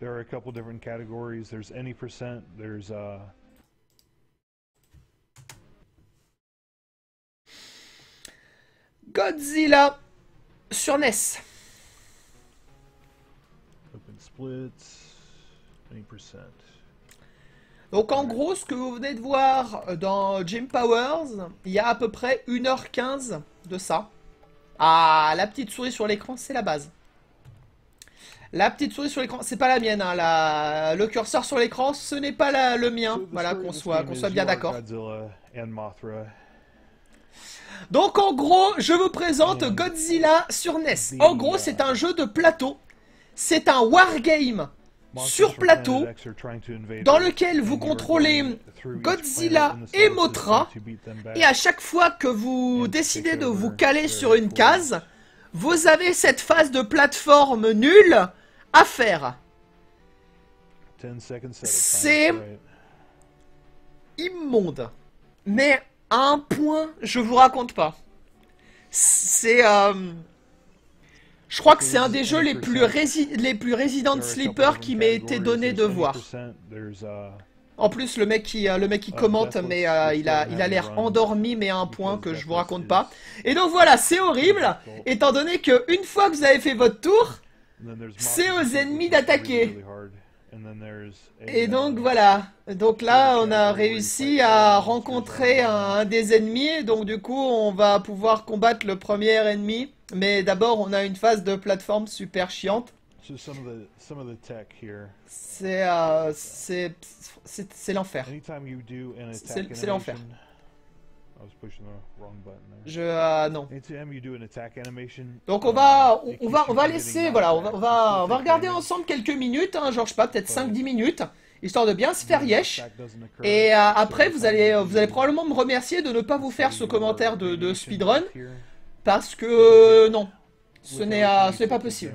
There are a couple different categories. There's any percent. There's uh, Godzilla sur NES. open splits. Any percent. Donc en gros, ce que vous venez de voir dans Jim Powers, il y a à peu près 1h15 de ça. Ah, la petite souris sur l'écran, c'est la base. La petite souris sur l'écran, c'est pas la mienne. hein, la- Le curseur sur l'écran, ce n'est pas la- le mien. Voilà, qu'on soit, qu'on soit bien are d'accord. Donc en gros, je vous présente Mm. Godzilla sur NES. The, En gros, c'est un jeu de plateau. C'est un wargame sur plateau dans lequel vous contrôlez Godzilla et Mothra. Et à chaque fois que vous décidez de vous caler sur une case, vous avez cette phase de plateforme nulle à faire. 10 seconds setup time, C'est-. Immonde. Mais à un point, je vous raconte pas. C'est... euh, Je crois que c'est un des jeux les plus, rési- les plus Resident Sleeper qui m'ait été donné de voir. 20%, there's, uh, En plus, le mec qui, euh, le mec qui Uh, commente, mais euh, il a, il a l'air endormi, mais à un point que je vous raconte pas. Et donc voilà, c'est horrible, étant donné que une fois que vous avez fait votre tour, C'est aux ennemis is d'attaquer. Et donc voilà. Donc là, on a réussi à rencontrer un, un des ennemis. Donc du coup, on va pouvoir combattre le premier ennemi. Mais d'abord, on a une phase de plateforme super chiante. C'est euh, l'enfer. C'est l'enfer. Je euh, non. Anytime you do an attack animation? Donc on va on va on va laisser voilà on va on va on regarder ensemble quelques minutes hein, genre je sais pas peut-être 5-10 minutes histoire de bien se faire yesh. Et euh, après vous allez vous allez probablement me remercier de ne pas vous faire ce commentaire de, de speedrun parce que euh, non ce without n'est euh, ce n'est pas possible.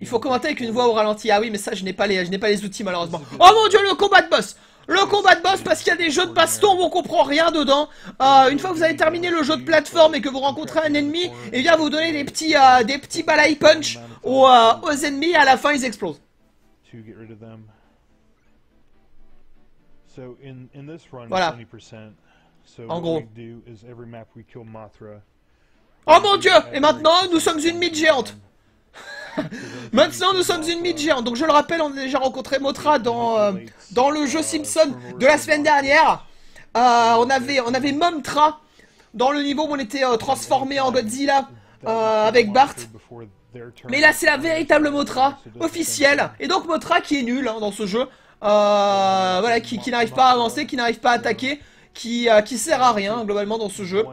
Il faut commenter avec une voix au ralenti. Ah oui, mais ça, je n'ai pas les, je n'ai pas les outils malheureusement. Oh mon dieu, le combat de boss Le combat de boss parce qu'il y a des jeux de baston où on comprend rien dedans. Euh, une fois que vous avez terminé le jeu de plateforme et que vous rencontrez un ennemi, et bien vous donnez des petits, euh, des petits balai punch aux, euh, aux ennemis et à la fin ils explosent. Voilà. it's 20%. So En gros. we do is every map we kill Mothra. Oh mon dieu Et maintenant, nous sommes une mythe géante. Maintenant, nous sommes une mythe. Donc je le rappelle, on a déjà rencontré Motra dans, euh, dans le jeu Simpson de la semaine dernière. Euh, on avait, on avait Momtra dans le niveau où on était euh, transformé en Godzilla avec Bart. Mais là, c'est la véritable Motra officielle. Et donc Motra qui est nul hein, dans ce jeu. Voilà, qui, qui n'arrive pas à avancer, qui n'arrive pas à attaquer, qui, qui sert à rien globalement dans ce jeu.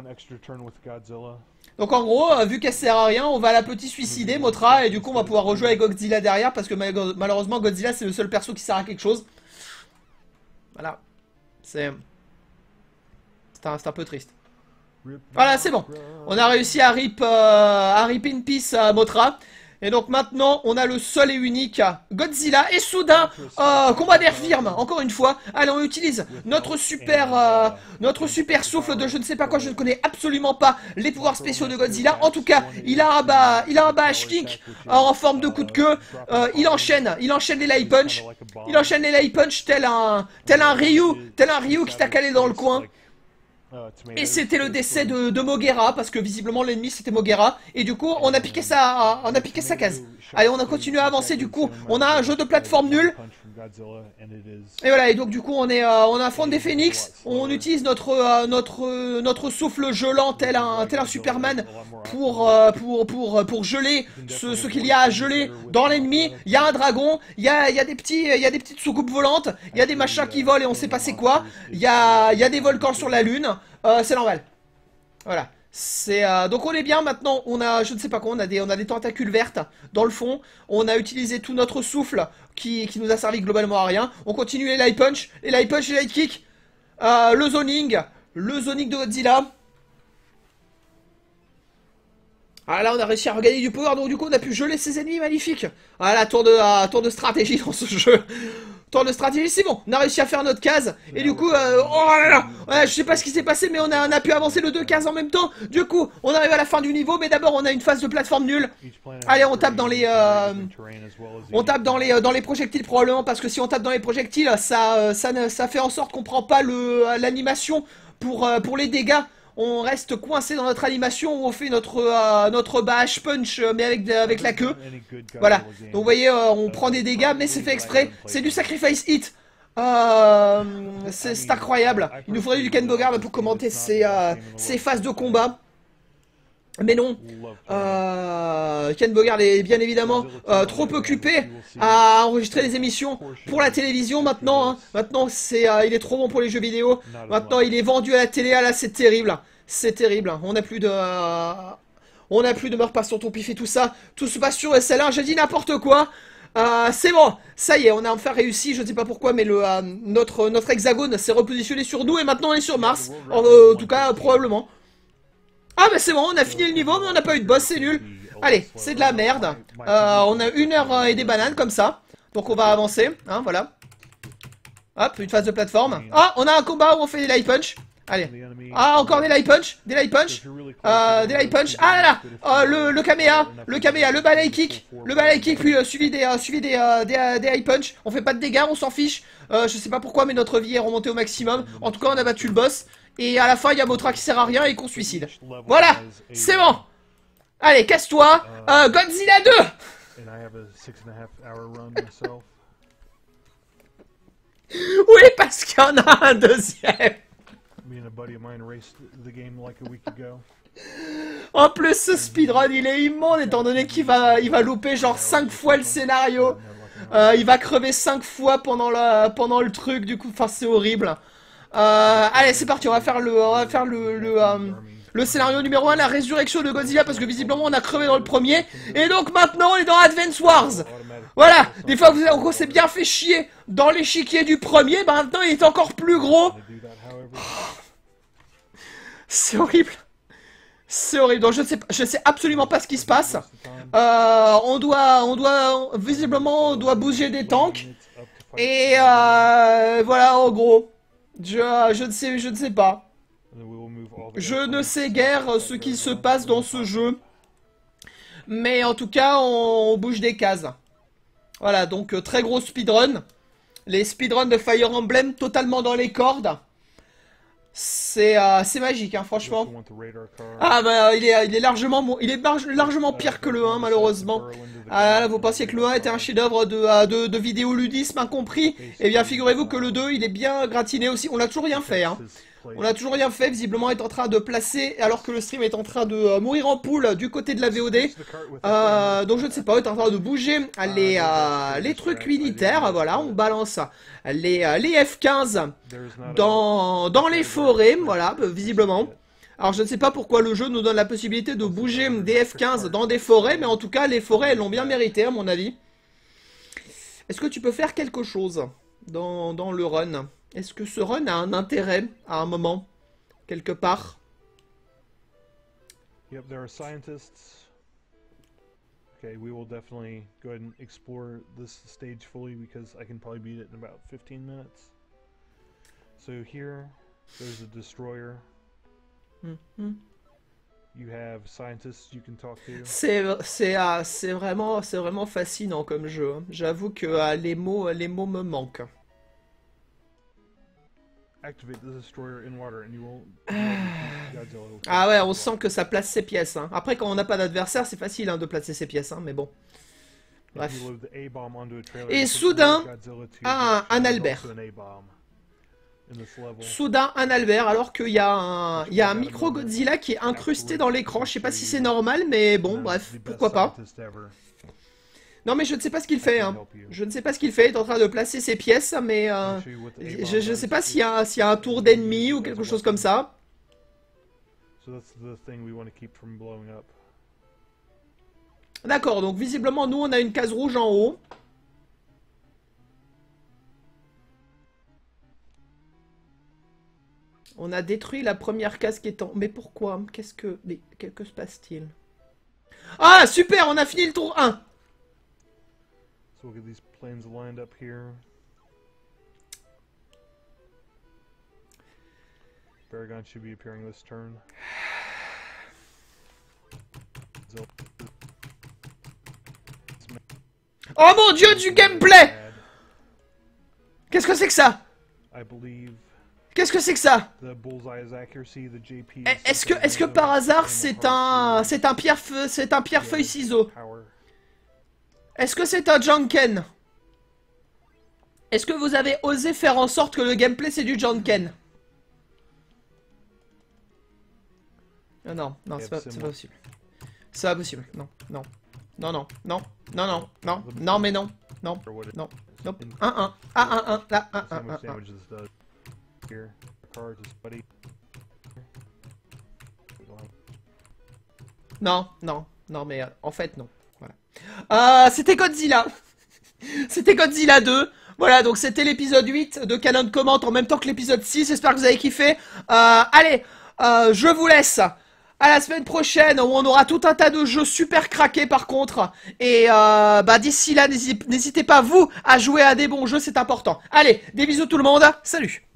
Donc en gros, euh, vu qu'elle sert à rien, on va la petit suicider, Motra, et du coup on va pouvoir rejouer avec Godzilla derrière, parce que mal- malheureusement Godzilla c'est le seul perso qui sert à quelque chose. Voilà. C'est... C'est un, un peu triste. Voilà, c'est bon. On a réussi à rip, euh, à rip in peace à Motra. Et donc maintenant, on a le seul et unique Godzilla. Et soudain, euh, combat d'air firme, encore une fois. Allez, on utilise notre super, euh, notre super souffle de je ne sais pas quoi. Je ne connais absolument pas les pouvoirs spéciaux de Godzilla. En tout cas, il a un bas, il a un bas kick en forme de coup de queue. Euh, il enchaîne, il enchaîne les light punch. Il enchaîne les light punch tel un, tel un Ryu, tel un Ryu qui t'a calé dans le coin. Et c'était le décès de, de Mogera, parce que visiblement l'ennemi c'était Mogera, et du coup on a piqué sa, on a piqué sa case. Allez, on a continué à avancer, du coup on a un jeu de plateforme nul, et voilà, et donc du coup on est, euh, on affronte des phénix, on utilise notre, euh, notre, euh, notre souffle gelant tel un, tel un Superman pour, euh, pour, pour, pour geler ce, ce qu'il y a à geler dans l'ennemi. Il y a un dragon, il y a, il y a des petits, il y a des petites soucoupes volantes, il y a des machins qui volent et on sait pas c'est quoi. Il y a, il y a des volcans sur la lune. Euh, c'est normal. Voilà. C'est euh, donc on est bien maintenant. On a, je ne sais pas quoi, on a des, tentacules vertes dans le fond. On a utilisé tout notre souffle qui, qui nous a servi globalement à rien. On continue les light punch, les light punch, les light kick, Euh, le zoning, le zoning de Godzilla. Ah là on a réussi à regagner du power donc du coup on a pu geler ses ennemis magnifiques Ah là tour de, ah, tour de stratégie dans ce jeu Tour de stratégie c'est bon On a réussi à faire notre case. Et du coup euh, oh là là Je sais pas ce qui s'est passé mais on a, on pu avancer le deux cases en même temps. Du coup on arrive à la fin du niveau Mais d'abord on a une phase de plateforme nulle. Allez, on tape dans les, euh, On tape dans les, euh, dans les projectiles probablement Parce que si on tape dans les projectiles Ça, ça, ça fait en sorte qu'on prend pas l'animation pour, pour les dégâts on reste coincé dans notre animation où on fait notre euh, notre bash punch euh, mais avec avec la queue. Voilà. Donc vous voyez, euh, on prend des dégâts, mais c'est fait exprès. C'est du sacrifice hit. Euh, c'est c'est incroyable. Il nous faudrait du Ken Bogard pour commenter ces, euh, ces phases de combat. Mais non, euh, Ken Bogard est bien évidemment euh, trop occupé à enregistrer des émissions pour la télévision maintenant. hein. Maintenant, c'est, euh, il est trop bon pour les jeux vidéo. Maintenant, il est vendu à la télé. Ah là, c'est terrible. C'est terrible. On n'a plus de, euh, on n'a plus de meurtre pas sur ton pif et tout ça. Tout se passe sur SL1. J'ai dit n'importe quoi. Euh, c'est bon, ça y est, on a enfin réussi. Je ne sais pas pourquoi, mais le notre notre hexagone s'est repositionné sur nous et maintenant on est sur Mars. En tout cas, probablement. Ah bah c'est bon, on a fini le niveau, mais on n'a pas eu de boss, c'est nul. Allez, c'est de la merde. Euh, on a une heure euh, et des bananes comme ça. Donc on va avancer, hein, voilà. Hop, une phase de plateforme. Ah, on a un combat où on fait des light punch. Allez. Ah, encore des light punch, des light punch. Euh, des light punch. Ah là là, euh, le, le kamea, le kamea, le balai kick, le balai kick puis euh, suivi des, suivi des, des, des high punch. On fait pas de dégâts, on s'en fiche. Je sais pas pourquoi, mais notre vie est remontée au maximum. En tout cas, on a battu le boss. Et à la fin, il y a Motra qui sert à rien et qu'on suicide. Voilà, c'est bon. Allez, casse-toi. Euh, Godzilla 2 And I have a six and a half hour run myself. Oui, parce qu'il y en a un deuxième. Me and and a buddy of mine raced the game like a week ago. En plus, ce speedrun, il est immonde étant donné qu'il va, il va louper genre 5 fois le scénario. Euh, il va crever 5 fois pendant, la, pendant le truc, du coup, enfin, c'est horrible. Euh, allez, c'est parti, on va faire le, on va faire le, le, euh, scénario numéro 1, la résurrection de Godzilla, parce que visiblement on a crevé dans le premier. Et donc maintenant, on est dans Advance Wars. Voilà, des fois vous on s'est bien fait chier dans l'échiquier du premier, maintenant il est encore plus gros. C'est horrible. C'est horrible. Donc je sais, pas- je sais absolument pas ce qui se passe. Euh, on doit, on doit, visiblement, on doit bouger des tanks. Et voilà, en gros. Je, je ne sais, je ne sais pas. Je ne sais guère ce qui se passe dans ce jeu. Mais en tout cas, on, on bouge des cases. Voilà, donc euh, très gros speedrun. Les speedruns de Fire Emblem totalement dans les cordes. C'est euh, c'est magique, hein, franchement. Ah bah il est, il est largement il est lar- largement pire que le 1 malheureusement. Ah là vous pensiez que le 1 était un chef-d'œuvre de, euh, de, de vidéoludisme incompris Eh bien figurez-vous que le 2 il est bien gratiné aussi. On n'a toujours rien fait hein. On n'a toujours rien fait, visiblement est en train de placer, alors que le stream est en train de euh, mourir en poule du côté de la VOD. Euh, donc je ne sais pas, est en train de bouger les, euh, les trucs unitaires, voilà, on balance les, les F-15 dans, dans les forêts, voilà, euh, visiblement. Alors je ne sais pas pourquoi le jeu nous donne la possibilité de bouger des F-15 dans des forêts, mais en tout cas les forêts elles l'ont bien mérité à mon avis. Est-ce que tu peux faire quelque chose dans, dans le run? Est-ce que ce run a un intérêt à un moment Quelque part? Yep, there are scientists. Okay, we will definitely go ahead and explore this stage fully because I can probably beat it in about 15 minutes. So here, there's a destroyer. Mhm. You have scientists you can talk to. C'est c'est c'est vraiment c'est vraiment fascinant comme jeu. hein. J'avoue que euh, les mots les mots me manquent. Ah ouais, on sent que ça place ses pièces. hein. Après quand on n'a pas d'adversaire, c'est facile hein, de placer ses pièces, hein, mais bon. Bref. Et soudain, to un- un Albert. Soudain un Albert alors qu'il y a un il y a un micro Godzilla qui est incrusté dans l'écran. Je sais pas si c'est normal, mais bon bref, pourquoi pas. Non mais je ne sais pas ce qu'il fait. Hein. Je ne sais pas ce qu'il fait. Il est en train de placer ses pièces, mais euh, je je sais pas s'il y a s'il y a un tour d'ennemi ou quelque chose comme ça. So that's the thing we want to keep from blowing up. D'accord, donc visiblement nous on a une case rouge en haut. On a détruit la première case qui est en... Mais pourquoi? Qu'est-ce que... Mais que, que se passe-t-il? Ah super, on a fini le tour 1 We'll get these planes lined up here. Baragon should be appearing this turn. Oh mon dieu, du gameplay. Qu'est-ce que c'est que ça? I believe Qu'est-ce que c'est que ça? Eh, Est-ce que, est-ce que par hasard c'est un... C'est un pierre-feu... C'est un pierre-feuille-ciseau Power. Est-ce que c'est un Janken? Est-ce que vous avez osé faire en sorte que le gameplay c'est du Janken? Non, non, non c'est pas, pas, possible. C'est pas possible, non, non. Non, non, non, non, non, non, non, mais non, non, non, non, 1-1, ah, 1-1, là, 1-1, 1-1. Non, non, non, mais euh, en fait, non. Euh, c'était Godzilla. c'était Godzilla 2. Voilà, donc c'était l'épisode 8 de Canon Comment en même temps que l'épisode 6. J'espère que vous avez kiffé. Euh, allez, euh, je vous laisse. À la semaine prochaine où on aura tout un tas de jeux super craqués par contre. Et euh, bah d'ici là, n'hési- n'hésitez pas vous à jouer à des bons jeux, c'est important. Allez, des bisous tout le monde. Salut